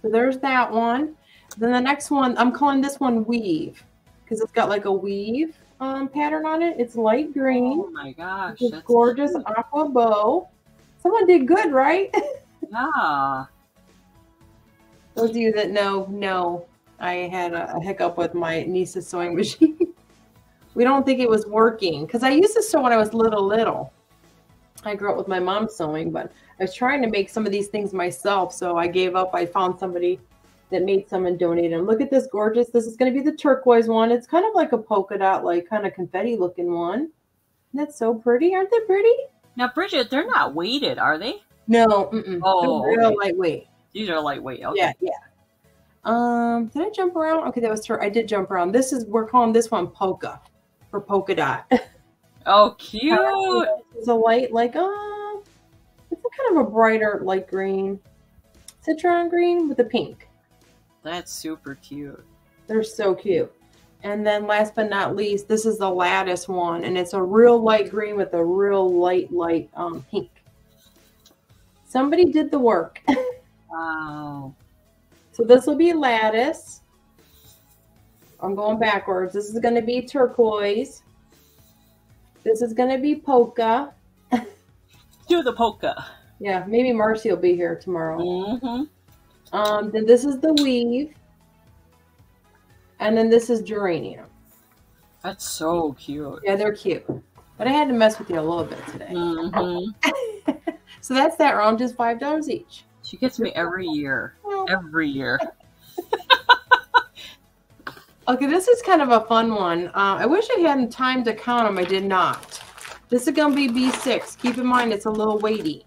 there's that one. Then the next one, I'm calling this one weave because it's got like a weave um, pattern on it. It's light green. Oh my gosh. It's gorgeous cute. aqua bow. Someone did good, right? Yeah. Those of you that know, know I had a, hiccup with my niece's sewing machine. we don't think it was working because I used to sew when I was little, little. I grew up with my mom sewing, but I was trying to make some of these things myself. So I gave up. I found somebody that made some and donated them. Look at this gorgeous. This is going to be the turquoise one. It's kind of like a polka dot, like kind of confetti looking one. That's so pretty. Aren't they pretty? Now, Bridget, they're not weighted, are they? No, mm-mm. Oh, They're real okay. lightweight. These are lightweight. Okay. Yeah, yeah. Um, did I jump around? Okay, that was true. I did jump around. This is we're calling this one polka or polka dot. Oh, cute. It's a light, like uh, it's a kind of a brighter light green, citron green with a pink. That's super cute. They're so cute. And then last but not least, this is the lattice one, and it's a real light green with a real light, light um, pink. Somebody did the work. Wow. So this will be lattice. I'm going backwards. This is going to be turquoise. This is going to be polka. Do the polka. Yeah, maybe Marcy will be here tomorrow. Mm-hmm. Um, then this is the weave. And then this is geranium. That's so cute. Yeah, they're cute. But I had to mess with you a little bit today. Mm-hmm. So that's that round, just five dollars each. She gets me every year. Every year. Okay, this is kind of a fun one. Uh, I wish I had time to count them. I did not. This is going to be B6. Keep in mind, it's a little weighty.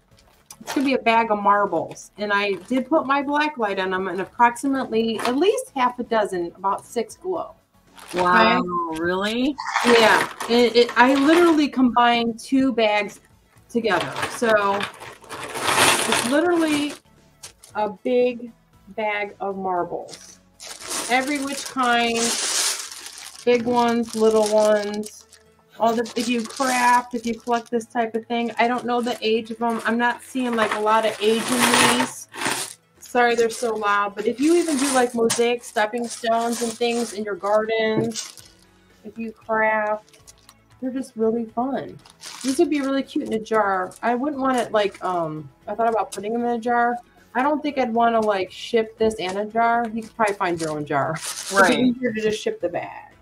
It's going to be a bag of marbles. And I did put my black light on them and approximately at least half a dozen, about six glow. Wow. Really? Yeah, it, it, I literally combined two bags together. So it's literally a big bag of marbles. Every which kind, big ones, little ones. All the if you craft, if you collect this type of thing, I don't know the age of them. I'm not seeing like a lot of age in these. Sorry, they're so loud. But if you even do like mosaic stepping stones and things in your gardens, if you craft, they're just really fun. These would be really cute in a jar. I wouldn't want it like um. I thought about putting them in a jar. I don't think I'd want to like ship this in a jar. You could probably find your own jar. It's Right. easier to just ship the bag.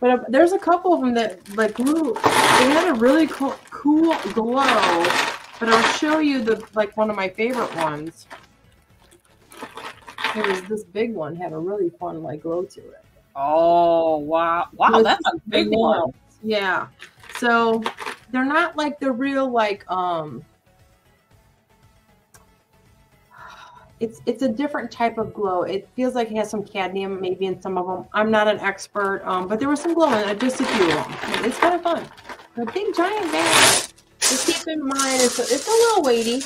But uh, there's a couple of them that like grew. They had a really cool, cool glow. But I'll show you the like one of my favorite ones. It was this big one had a really fun like glow to it. Oh wow. Wow, that's a big one. nails. Yeah. So they're not like the real like um it's it's a different type of glow. It feels like it has some cadmium maybe in some of them. I'm not an expert, um, but there was some glow in it, just a few of them. It's kind of fun. A big giant bag. Just keep in mind it's a, it's a little weighty.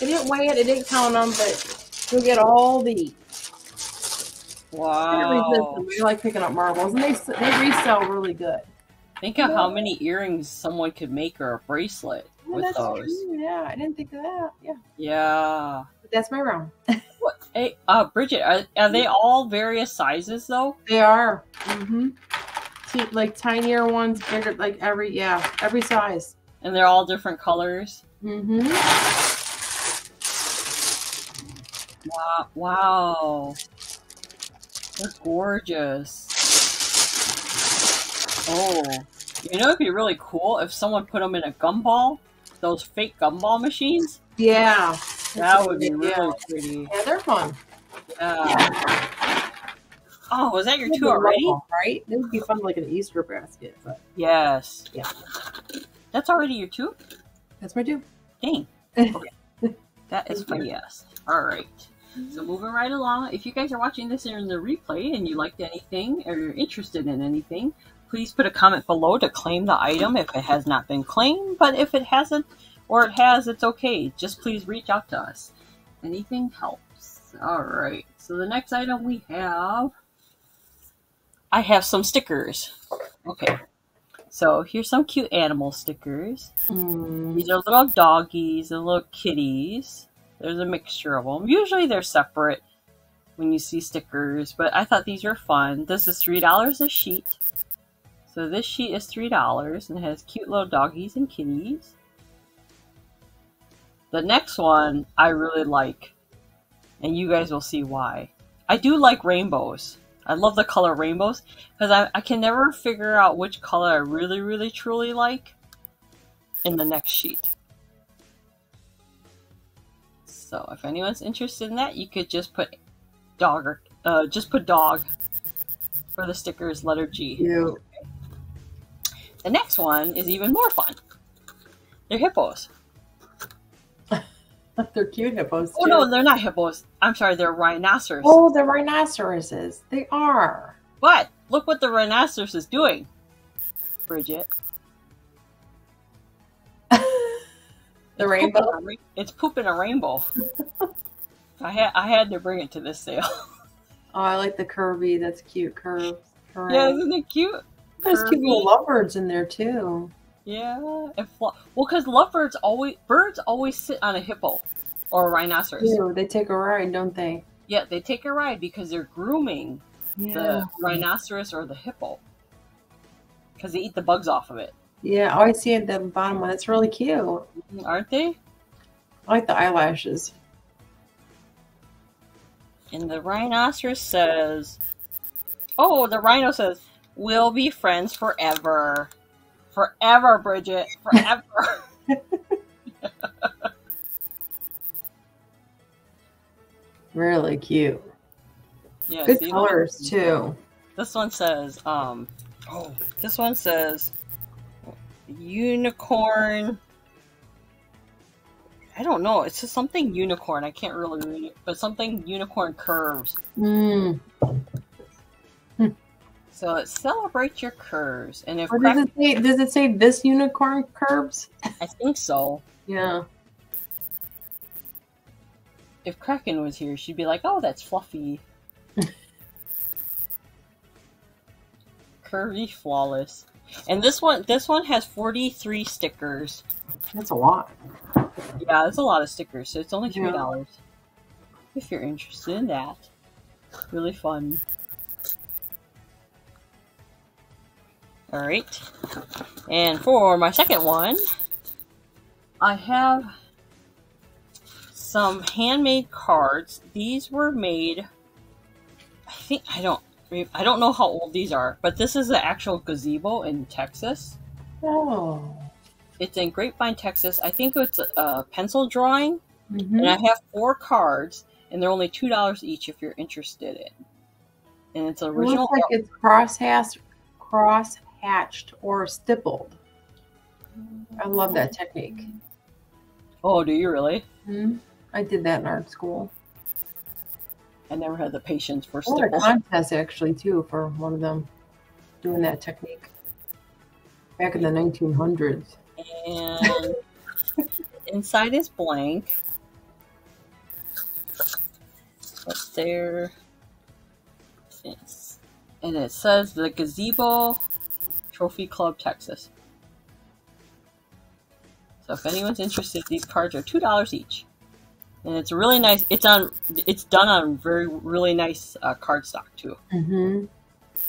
I didn't weigh it, I didn't count them, but you'll get all these. Can't Wow. I like picking up marbles, and they they resell really good. Think of how many earrings someone could make or a bracelet Yeah, with those. true. Yeah, I didn't think of that. Yeah, Yeah. That's my round. What? Hey, uh, Bridget, are, are they all various sizes though? They are. Mm-hmm. Like tinier ones, bigger, like every yeah, every size. And they're all different colors? Mm-hmm. Wow. Wow. They're gorgeous. Oh. You know, it'd be really cool if someone put them in a gumball, those fake gumball machines. Yeah, That would be Yeah. really pretty. yeah, they're fun. Yeah. Oh, was that your two already? Right? It would be fun like an Easter basket, but Yes. Yeah. That's already your two? that's my two. Dang. Okay. That is Thank Yes. All right. So moving right along, if you guys are watching this in the replay and you liked anything or you're interested in anything, please put a comment below to claim the item if it has not been claimed. But if it hasn't, or it has, it's okay. Just please reach out to us. Anything helps. All right. So the next item we have, I have some stickers. Okay. So here's some cute animal stickers. Mm. These are little doggies and little kitties. There's a mixture of them. Usually they're separate when you see stickers, but I thought these were fun. This is $3 a sheet. So this sheet is $3 and has cute little doggies and kitties. The next one I really like, and you guys will see why. I do like rainbows. I love the color rainbows because I, I can never figure out which color I really, really, truly like in the next sheet. So if anyone's interested in that, you could just put dog or uh, just put dog for the stickers letter G. The next one is even more fun. They're hippos. They're cute hippos. Oh no, they're not hippos. I'm sorry, they're rhinoceros. Oh, they're rhinoceroses. They are. But look what the rhinoceros is doing, Bridget. the rainbow. Pooping a ra- It's pooping a rainbow. I had I had to bring it to this sale. Oh, I like the curvy. That's cute curves. Correct. yeah, isn't it cute? There's cute little curvy. lovebirds in there too. Yeah, and well, because lovebirds always birds always sit on a hippo or a rhinoceros. Ew, they take a ride, don't they? Yeah, they take a ride because they're grooming the rhinoceros or the hippo because they eat the bugs off of it, Yeah, I see it the bottom one. It's really cute. Mm, aren't they? I like the eyelashes. And the rhinoceros says, "Oh, the rhino says we'll be friends forever, forever, Bridget, forever." Really cute. yeah, Good colors too. This one says, um, oh, this one says unicorn. I don't know. It's just something unicorn. I can't really read it, but something unicorn curves. Mm. So it celebrates your curves, and if Or does it say? Does it say this unicorn curves? I think so. Yeah. If Kraken was here, she'd be like, "Oh, that's fluffy, curvy, flawless." And this one, this one has forty-three stickers. That's a lot. Yeah, it's a lot of stickers, so it's only three Yeah. dollars. If you're interested in that, really fun. All right, and for my second one, I have some handmade cards. These were made. I think I don't. I don't know how old these are, but this is the actual gazebo in Texas. Oh. It's in Grapevine, Texas. I think it's a, a pencil drawing, Mhm. and I have four cards, and they're only two dollars each if you're interested in. And it's It original. looks like it's cross cross hatched or stippled. I love that technique. oh, do you really? Mhm. I did that in art school. I never had the patience for I won a contest actually too for one of them doing that technique back in the 1900s. And inside is blank. But there. Yes. And it says the Gazebo Trophy Club, Texas. So if anyone's interested, these cards are two dollars each, and it's really nice. It's on. It's done on very really nice uh, cardstock too. Mm-hmm.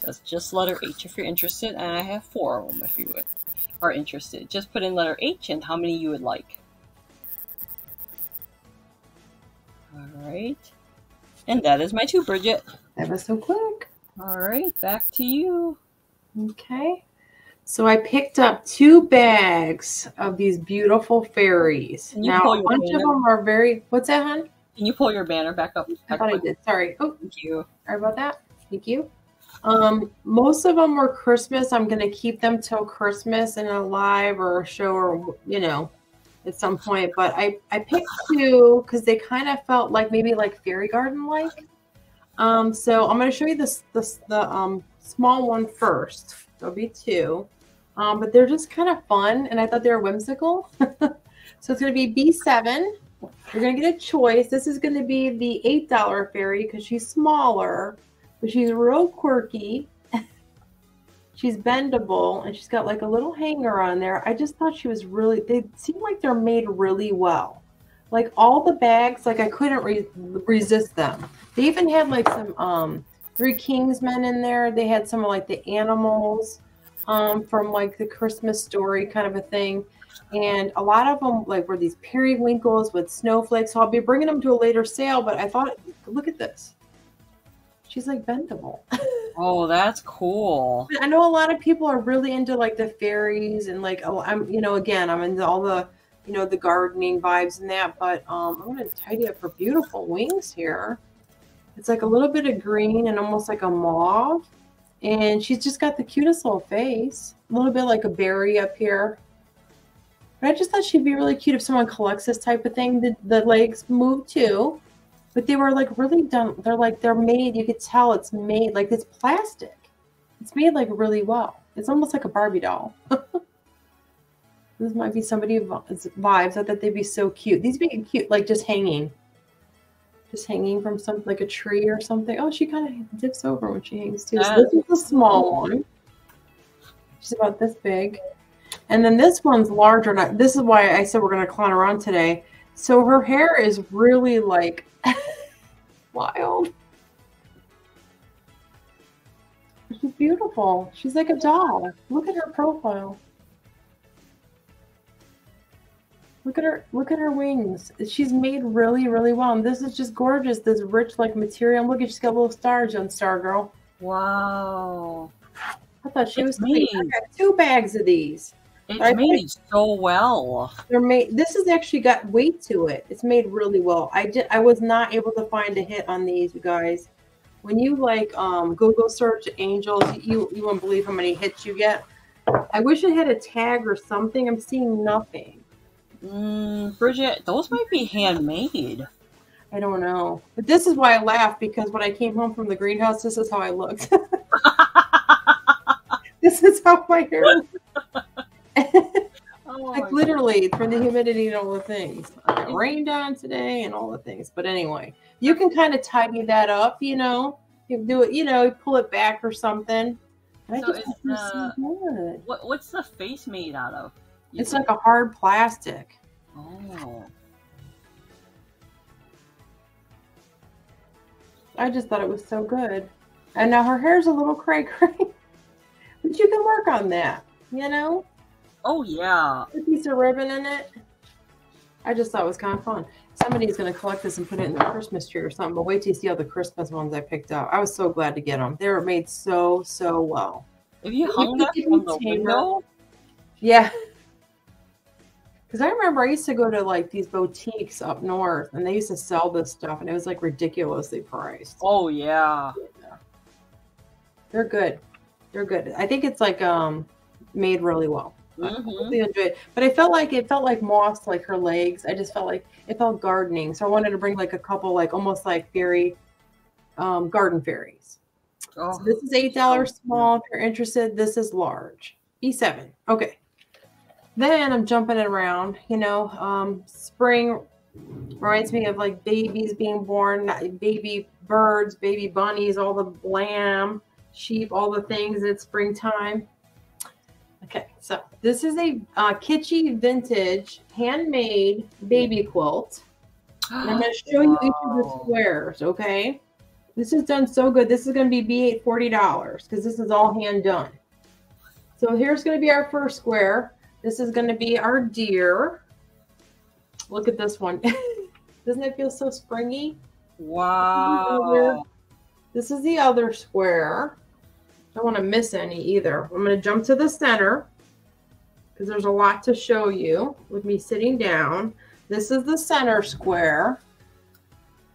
That's just letter H if you're interested, and I have four of them if you would, are interested. Just put in letter H and how many you would like. All right. And that is my two, Bridget. That was so quick. All right, back to you. Okay. So I picked up two bags of these beautiful fairies. Now pull a bunch of banner? them are very. What's that, hon? Can you pull your banner back up? I Back thought I did. Sorry. Oh, Thank you. sorry about that. Thank you. Um, most of them were Christmas. I'm gonna keep them till Christmas in a live or a show or you know, at some point. But I I picked two because they kind of felt like maybe like fairy garden like. Um, so I'm gonna show you this this the um small one first. There'll be two. Um, but they're just kind of fun, and I thought they were whimsical. So it's going to be B7. You're going to get a choice. This is going to be the $8 fairy because she's smaller, but she's real quirky. she's bendable and she's got like a little hanger on there. I just thought she was really, they seem like they're made really well. Like all the bags, like I couldn't re- resist them. They even had like some um Three Kingsmen in there. They had some of like the animals um from like the Christmas story kind of a thing. And a lot of them like were these periwinkles with snowflakes. So I'll be bringing them to a later sale, but I thought look at this. She's like bendable. Oh, that's cool. I know a lot of people are really into like the fairies and like oh I'm you know again I'm into all the you know the gardening vibes and that but um I'm gonna tidy up her beautiful wings here. It's like a little bit of green and almost like a mauve, and she's just got the cutest little face, a little bit like a berry up here. But I just thought she'd be really cute if someone collects this type of thing. The, the legs move too, but they were like really done. They're like they're made. You could tell it's made like it's plastic. It's made like really well. It's almost like a Barbie doll. this might be somebody vibes. I thought they'd be so cute. These be cute, like just hanging, hanging from something like a tree or something. Oh, she kind of dips over when she hangs too. So this is a small one. She's about this big. And then this one's larger. And this is why I said we're going to clown around today. So her hair is really like wild. She's beautiful. She's like a doll. Look at her profile. Look at her. Look at her wings. She's made really, really well. And this is just gorgeous. This rich like material. Look at she's got a little stars on Star Girl. Wow. I thought she It's was sweet. I got two bags of these. It's I made so well. They're made. This has actually got weight to it. It's made really well. I did. I was not able to find a hit on these, you guys. When you like um, Google search angels, you you won't believe how many hits you get. I wish it had a tag or something. I'm seeing nothing. Mm, Bridget, those might be handmade. I don't know. But this is why I laughed because when I came home from the greenhouse, this is how I looked. this is how my hair. Oh like literally from the humidity and all the things. I got rained on today and all the things. But anyway, you can kind of tidy that up, you know. You do it, you know, pull it back or something. I So is so. What, what's the face made out of? You It's like a hard plastic. oh, I just thought it was so good. And now her hair's a little cray cray. but you can work on that, you know? oh yeah. a piece of ribbon in it. I just thought it was kind of fun. Somebody's going to collect this and put it in their Christmas tree or something. But wait till you see all the Christmas ones I picked up. I was so glad to get them. They were made so so well. If you You hung could that me the tamer. window, Yeah. Because I remember I used to go to like these boutiques up north, and they used to sell this stuff, and it was like ridiculously priced. oh yeah. They're good. They're good. I think it's like um made really well. I Mhm. really enjoyed it. But I felt like it felt like moss, like her legs. I just felt like it felt gardening. So I wanted to bring like a couple, like almost like fairy, um, garden fairies. Oh, So this is eight dollars small. If you're interested, this is large. B7. Okay. Then I'm jumping around. You know, um, spring reminds me of like babies being born, baby birds, baby bunnies, all the lamb, sheep, all the things. It's springtime. Okay, so this is a uh, kitschy vintage handmade baby quilt. And I'm going to show you each of the squares, okay? This is done so good. This is going to be B8 $40 because this is all hand done. So here's going to be our first square. This is going to be our deer. Look at this one. Doesn't it feel so springy? Wow. This is the other square. Don't want to miss any either. I'm going to jump to the center because there's a lot to show you with me sitting down. This is the center square.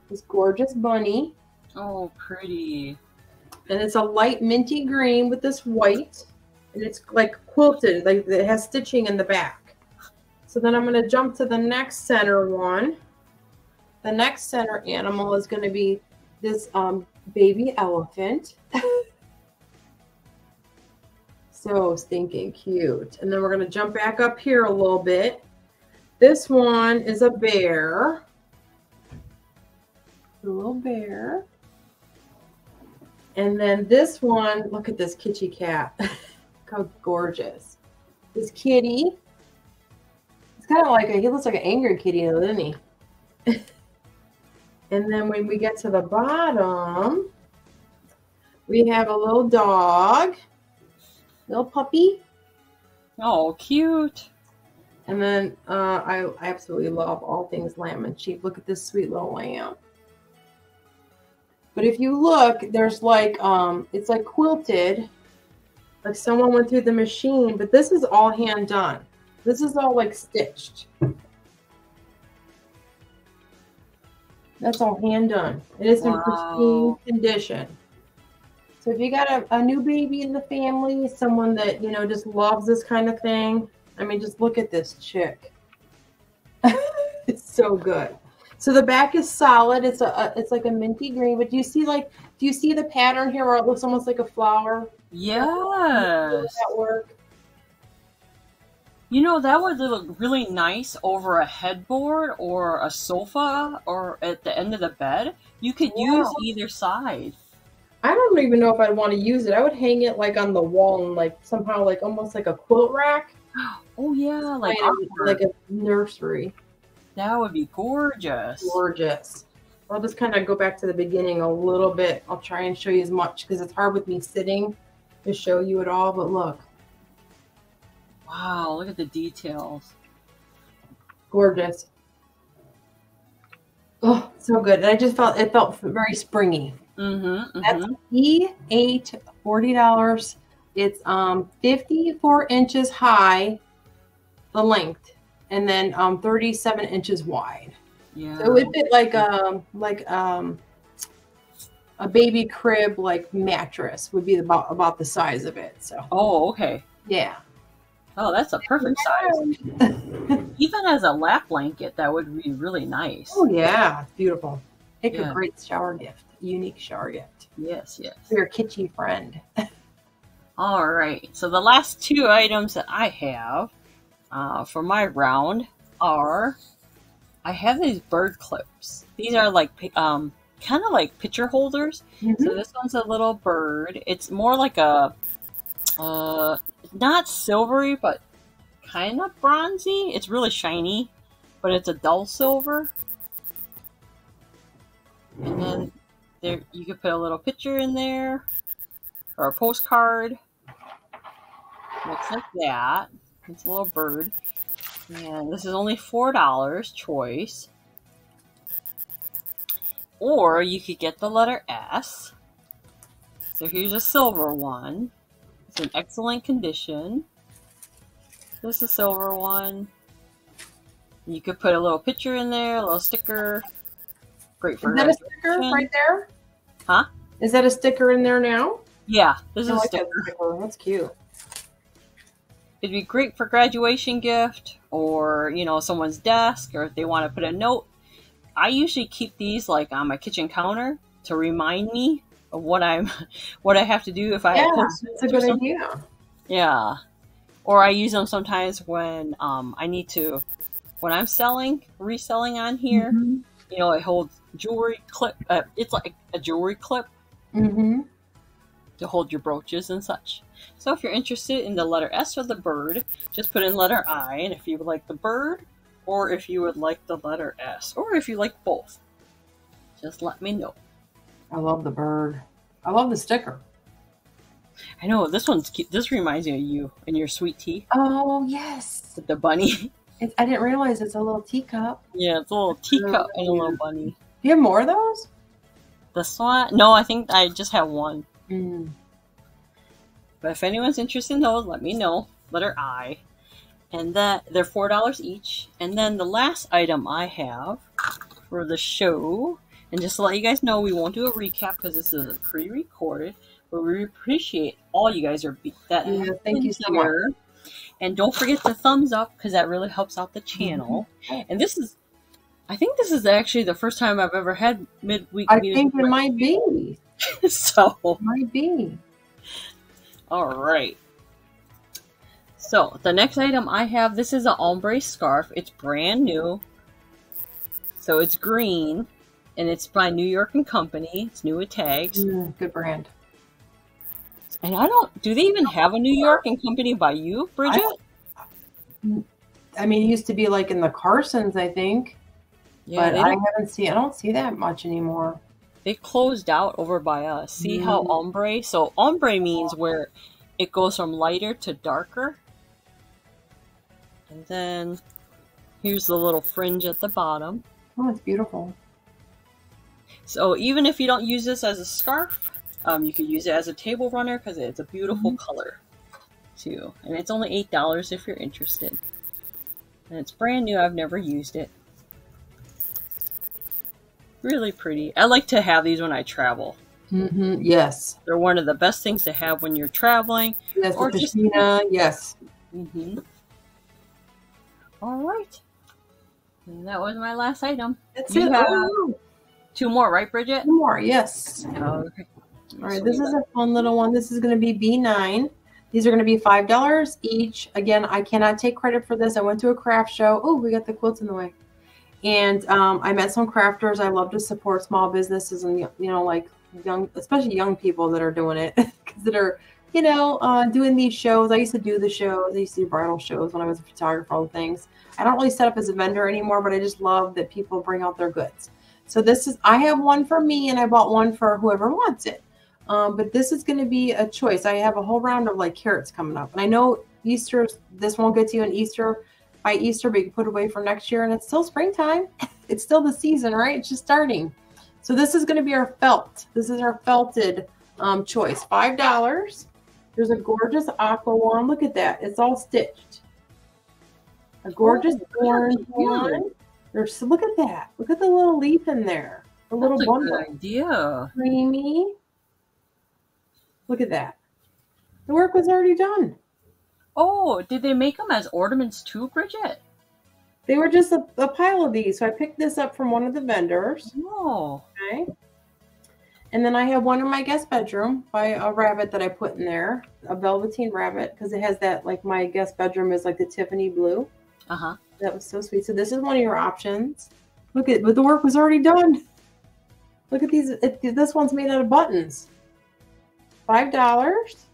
This gorgeous bunny. Oh, pretty. And it's a light minty green with this white. And it's like quilted, like it has stitching in the back. So then I'm going to jump to the next center one. The next center animal is going to be this um, baby elephant. so stinking cute. And then we're going to jump back up here a little bit. This one is a bear. A little bear. And then this one, look at this kitty cat. how gorgeous. This kitty. It's kind of like a, he looks like an angry kitty, doesn't he? and then when we get to the bottom, we have a little dog, little puppy. Oh, cute. And then uh, I absolutely love all things lamb and sheep. Look at this sweet little lamb. But if you look, there's like um, it's like quilted, like someone went through the machine. But this is all hand done. This is all like stitched. That's all hand done. It is in pristine condition. So if you got a, a new baby in the family, someone that you know just loves this kind of thing, I mean, just look at this chick. it's so good. So the back is solid. It's a, a, it's like a minty green. But do you see like do you see the pattern here where it looks almost like a flower? Yes. That work. You know that would look really nice over a headboard or a sofa or at the end of the bed. You could Yeah. use either side. I don't even know if I'd want to use it. I would hang it like on the wall and like somehow like almost like a quilt rack, Oh yeah, like like, like a nursery. that would be gorgeous. Gorgeous. I'll just kind of go back to the beginning a little bit. I'll try and show you as much because it's hard with me sitting to show you it all. But look, Wow, look at the details. gorgeous. Oh, so good. And I just felt it felt very springy. Mm-hmm. That's mm-hmm. E eight forty dollars. It's um fifty four inches high, the length, and then um thirty seven inches wide. Yeah. So it fit like um like um a baby crib like mattress would be about about the size of it. So oh, okay. yeah. Oh, that's a perfect size. Even as a lap blanket, that would be really nice. oh yeah, beautiful. Pick Yeah. a great shower gift, unique shower gift Yes, yes. for your kitschy friend. All right. So the last two items that I have uh, for my round are I have these bird clips. These are like um, kind of like picture holders. So this one's a little bird. It's more like a uh, not silvery, but kind of bronzy. It's really shiny, but it's a dull silver. And then there you could put a little picture in there or a postcard. Looks like that. It's a little bird. And this is only four dollars choice. Or you could get the letter S. So here's a silver one. It's in excellent condition. This is a silver one. You could put a little picture in there, a little sticker. Great for Is that a sticker right there? Huh? Is that a sticker in there now? Yeah, this is a like that sticker. sticker. That's cute. It'd be great for graduation gift or, you know, someone's desk or if they want to put a note. I usually keep these like on my kitchen counter to remind me of what I'm what I have to do if I Yeah, that's a good something. idea. Yeah. Or I use them sometimes when um, I need to when I'm selling, reselling on here, Mhm. you know, it holds jewelry clip uh, it's like a jewelry clip mm-hmm. to hold your brooches and such. So if you're interested in the letter S or the bird, just put in letter I, and if you would like the bird, or if you would like the letter S, or if you like both, just let me know. I love the bird. I love the sticker. I know this one's cute. This reminds me of you and your sweet tea Oh yes. with the bunny. It's, I didn't realize it's a little teacup. yeah, it's a little teacup and a little bunny. Do you have more of those? This one? No, I think I just have one. Mm. But if anyone's interested in those, let me know. Letter I. And that they're four dollars each. And then the last item I have for the show, and just to let you guys know, we won't do a recap because this is pre-recorded. But we appreciate all you guys are be- that Yeah, thank you so much. here. And don't forget to thumbs up because that really helps out the channel. Mm-hmm. And this is, I think this is actually the first time I've ever had midweek. I think it might be. so Might be. All right. So the next item I have, this is an ombre scarf. It's brand new. So it's green, and it's by New York and Company. It's new with tags. Mm, good brand. And I don't. Do they even have a New York and Company by you, Bridget? I mean, it used to be like in the Carsons, I think, yeah, but I don't- haven't seen. I don't see that much anymore. they closed out over by us. See how Mm. ombre? So ombre means where it goes from lighter to darker. And then here's the little fringe at the bottom. Oh, it's beautiful. So even if you don't use this as a scarf, um, you could use it as a table runner because it's a beautiful color too. And it's only eight dollars if you're interested. And it's brand new. I've never used it. Really pretty. I like to have these when I travel. Mm -hmm. Yes. They're one of the best things to have when you're traveling. Yes, Or the just- Yes. Mm-hmm. All right. And that was my last item. That's You it. have- Oh, Two more, right, Bridget? two more. Yes. Okay. All right. This is a fun little one. This is going to be B9. These are going to be five dollars each. Again, I cannot take credit for this. I went to a craft show. Oh, we got the quilts in the way. And um, I met some crafters. I love to support small businesses and you know, like young, especially young people that are doing it, 'cause that are, you know, uh, doing these shows. I used to do the shows. I used to do bridal shows when I was a photographer. All the things. I don't really set up as a vendor anymore, but I just love that people bring out their goods. So this is. I have one for me, and I bought one for whoever wants it. Um, but this is going to be a choice. I have a whole round of like carrots coming up, and I know Easter. This won't get to you in Easter by Easter, but you can put away for next year, and it's still springtime. It's still the season, right? It's just starting. So this is going to be our felt. This is our felted um, choice. Five dollars. There's a gorgeous aqua one. Look at that. It's all stitched. A gorgeous Oh, orange one. There's look at that. Look at the little leaf in there. The little That's a bundle good idea. creamy. Look at that. The work was already done. Oh, did they make them as ornaments too, Bridget? They were just a, a pile of these. So I picked this up from one of the vendors. Oh, Okay. And then I have one in my guest bedroom by a rabbit that I put in there, a velveteen rabbit, because it has that like my guest bedroom is like the Tiffany blue. uh huh. That was so sweet. So this is one of your options. Look at, but the work was already done. Look at these. It, this one's made out of buttons. Five dollars.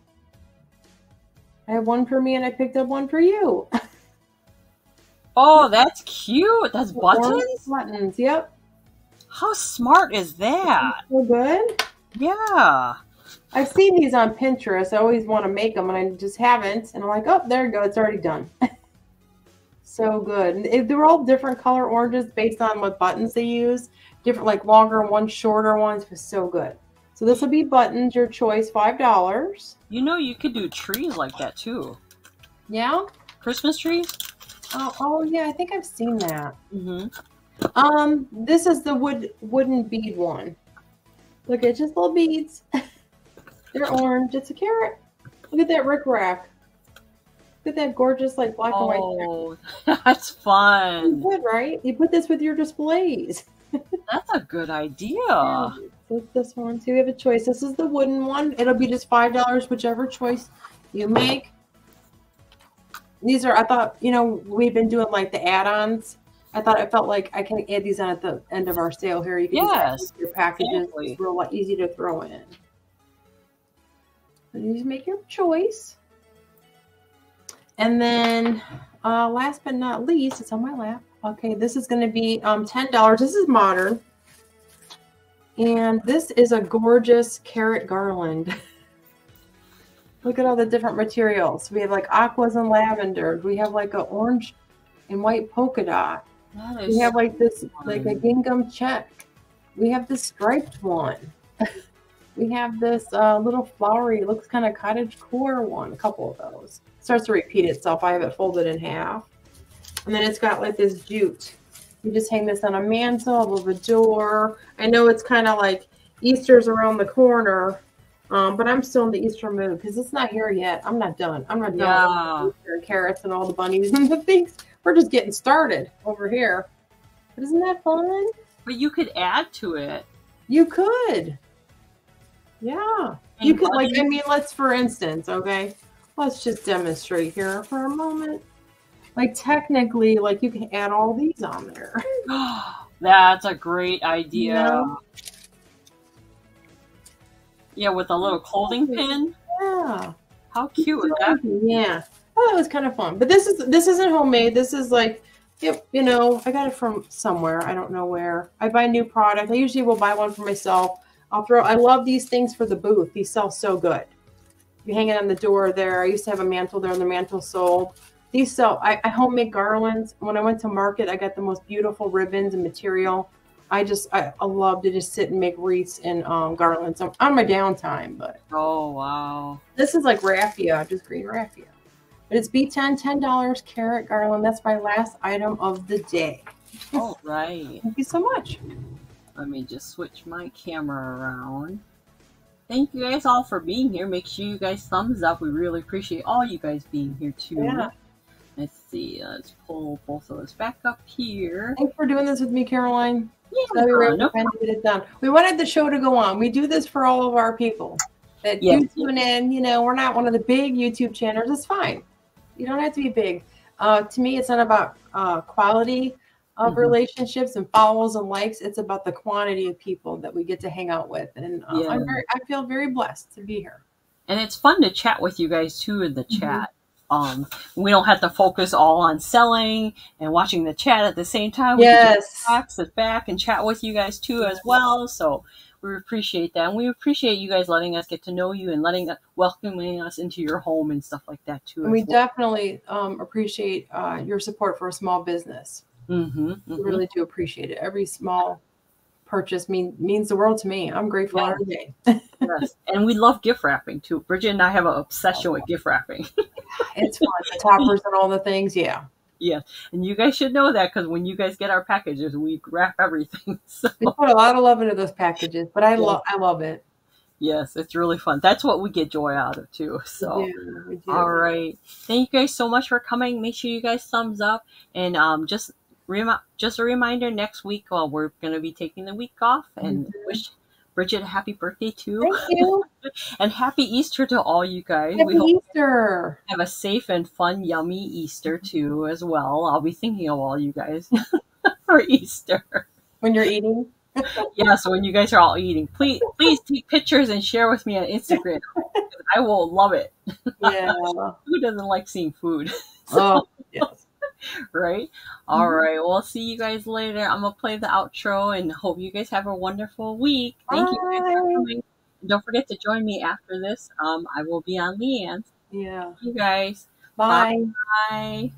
I have one for me, and I picked up one for you. Oh, that's cute. That's Orange buttons. Buttons. Yep. How smart is that? So good. Yeah. I've seen these on Pinterest. I always want to make them, and I just haven't. And I'm like, oh, there you go. It's already done. so good. And they're all different color oranges based on what buttons they use. Different, like longer ones, shorter ones. It was so good. So this will be buttons, your choice, five dollars. You know, you could do trees like that too. Yeah. Christmas trees. Oh, oh yeah. I think I've seen that. Mm-hmm. Um, this is the wood wooden bead one. Look at just little beads. They're orange. It's a carrot. Look at that rickrack. Look at that gorgeous like black and white. Oh, that's fun. Good, right? You put this with your displays. That's a good idea. So this one too. You have a choice. This is the wooden one. It'll be just five dollars, whichever choice you make. These are. I thought you know we've been doing like the add-ons. I thought I felt like I can add these on at the end of our sale here. You can Yes, your packages. exactly. It's real easy to throw in. So you just make your choice. And then uh, last but not least, it's on my lap. Okay, this is going to be um, $10. This is modern. And this is a gorgeous carrot garland. Look at all the different materials. We have like aquas and lavender. We have like a orange and white polka dot. We have like this, like a gingham check. We have this striped one. we have this uh, little flowery, looks kind of cottage core one. A couple of those. Starts to repeat itself. I have it folded in half, and then it's got like this jute. You just hang this on a mantle above a door. I know it's kind of like Easter's around the corner, um, but I'm still in the Easter mood because it's not here yet. I'm not done. I'm not done. Yeah. with Easter and carrots and all the bunnies and the things. We're just getting started over here. But isn't that fun? But you could add to it. You could. Yeah. You And could like I mean let's for instance, okay. let's just demonstrate here for a moment. Like technically, like you can add all these on there. That's a great idea. Yeah. Yeah, with a little clothing pin. Yeah. How cute would that be? Yeah. Oh, that was kind of fun. But this is this isn't homemade. This is like Yep, you know, I got it from somewhere. I don't know where. I buy new product. I usually will buy one for myself. I'll throw. I love these things for the booth. These sell so good. You hang it on the door there. I used to have a mantle there, and the mantle sold. These sell. I, I homemade garlands. When I went to market, I got the most beautiful ribbons and material. I just I, I love to just sit and make wreaths and um, garlands on, on my downtime. But Oh wow. this is like raffia, just green raffia. But it's B10, $10 carrot garland. That's my last item of the day. All right. Thank you so much. Let me just switch my camera around. Thank you guys all for being here. Make sure you guys thumbs up. We really appreciate all you guys being here too. Yeah. Let's see. Let's pull both of us back up here. Thanks for doing this with me, Caroline. Yeah, Glad we were able no to get it done. We wanted the show to go on. We do this for all of our people that Yes. do tune in. You know, we're not one of the big YouTube channels. It's fine. You don't have to be big. Uh, to me, it's not about uh, quality of Mhm. relationships and follows and likes. It's about the quantity of people that we get to hang out with, and uh, Yeah. I'm very, I feel very blessed to be here. and it's fun to chat with you guys too in the Mhm. chat. Um, we don't have to focus all on selling and watching the chat at the same time. We can just Yes. back, sit back, and chat with you guys too as well. So we appreciate that, and we appreciate you guys letting us get to know you and letting welcoming us into your home and stuff like that too. And we definitely um, appreciate uh, your support for a small business. hmm We really do appreciate it. Every small purchase mean, means the world to me. I'm grateful Yeah. every day. yes. And we love gift wrapping too. Bridget and I have an obsession with gift wrapping. It's fun. The toppers and all the things. Yeah. And you guys should know that because when you guys get our packages, we wrap everything. So We put a lot of love into those packages, but I Yeah. love I love it. yes, it's really fun. That's what we get joy out of too. So Yeah, we do. all right. Thank you guys so much for coming. Make sure you guys thumbs up and um just remi- just a reminder next week uh, we're gonna be taking the week off and Mhm. wish Bridget a happy birthday too. Thank you. And happy Easter to all you guys. Happy we hope Easter. have a safe and fun, yummy Easter too, as well. I'll be thinking of all you guys for Easter. When you're eating. Yeah, so when you guys are all eating, please please take pictures and share with me on Instagram. I will love it. Yeah. Who doesn't like seeing food, oh, yes. right? All right, we'll see you guys later. I'm gonna play the outro and hope you guys have a wonderful week. Thank you guys for coming. Don't forget to join me after this. Um, I will be on Leanne. Yeah. You guys, Bye. bye.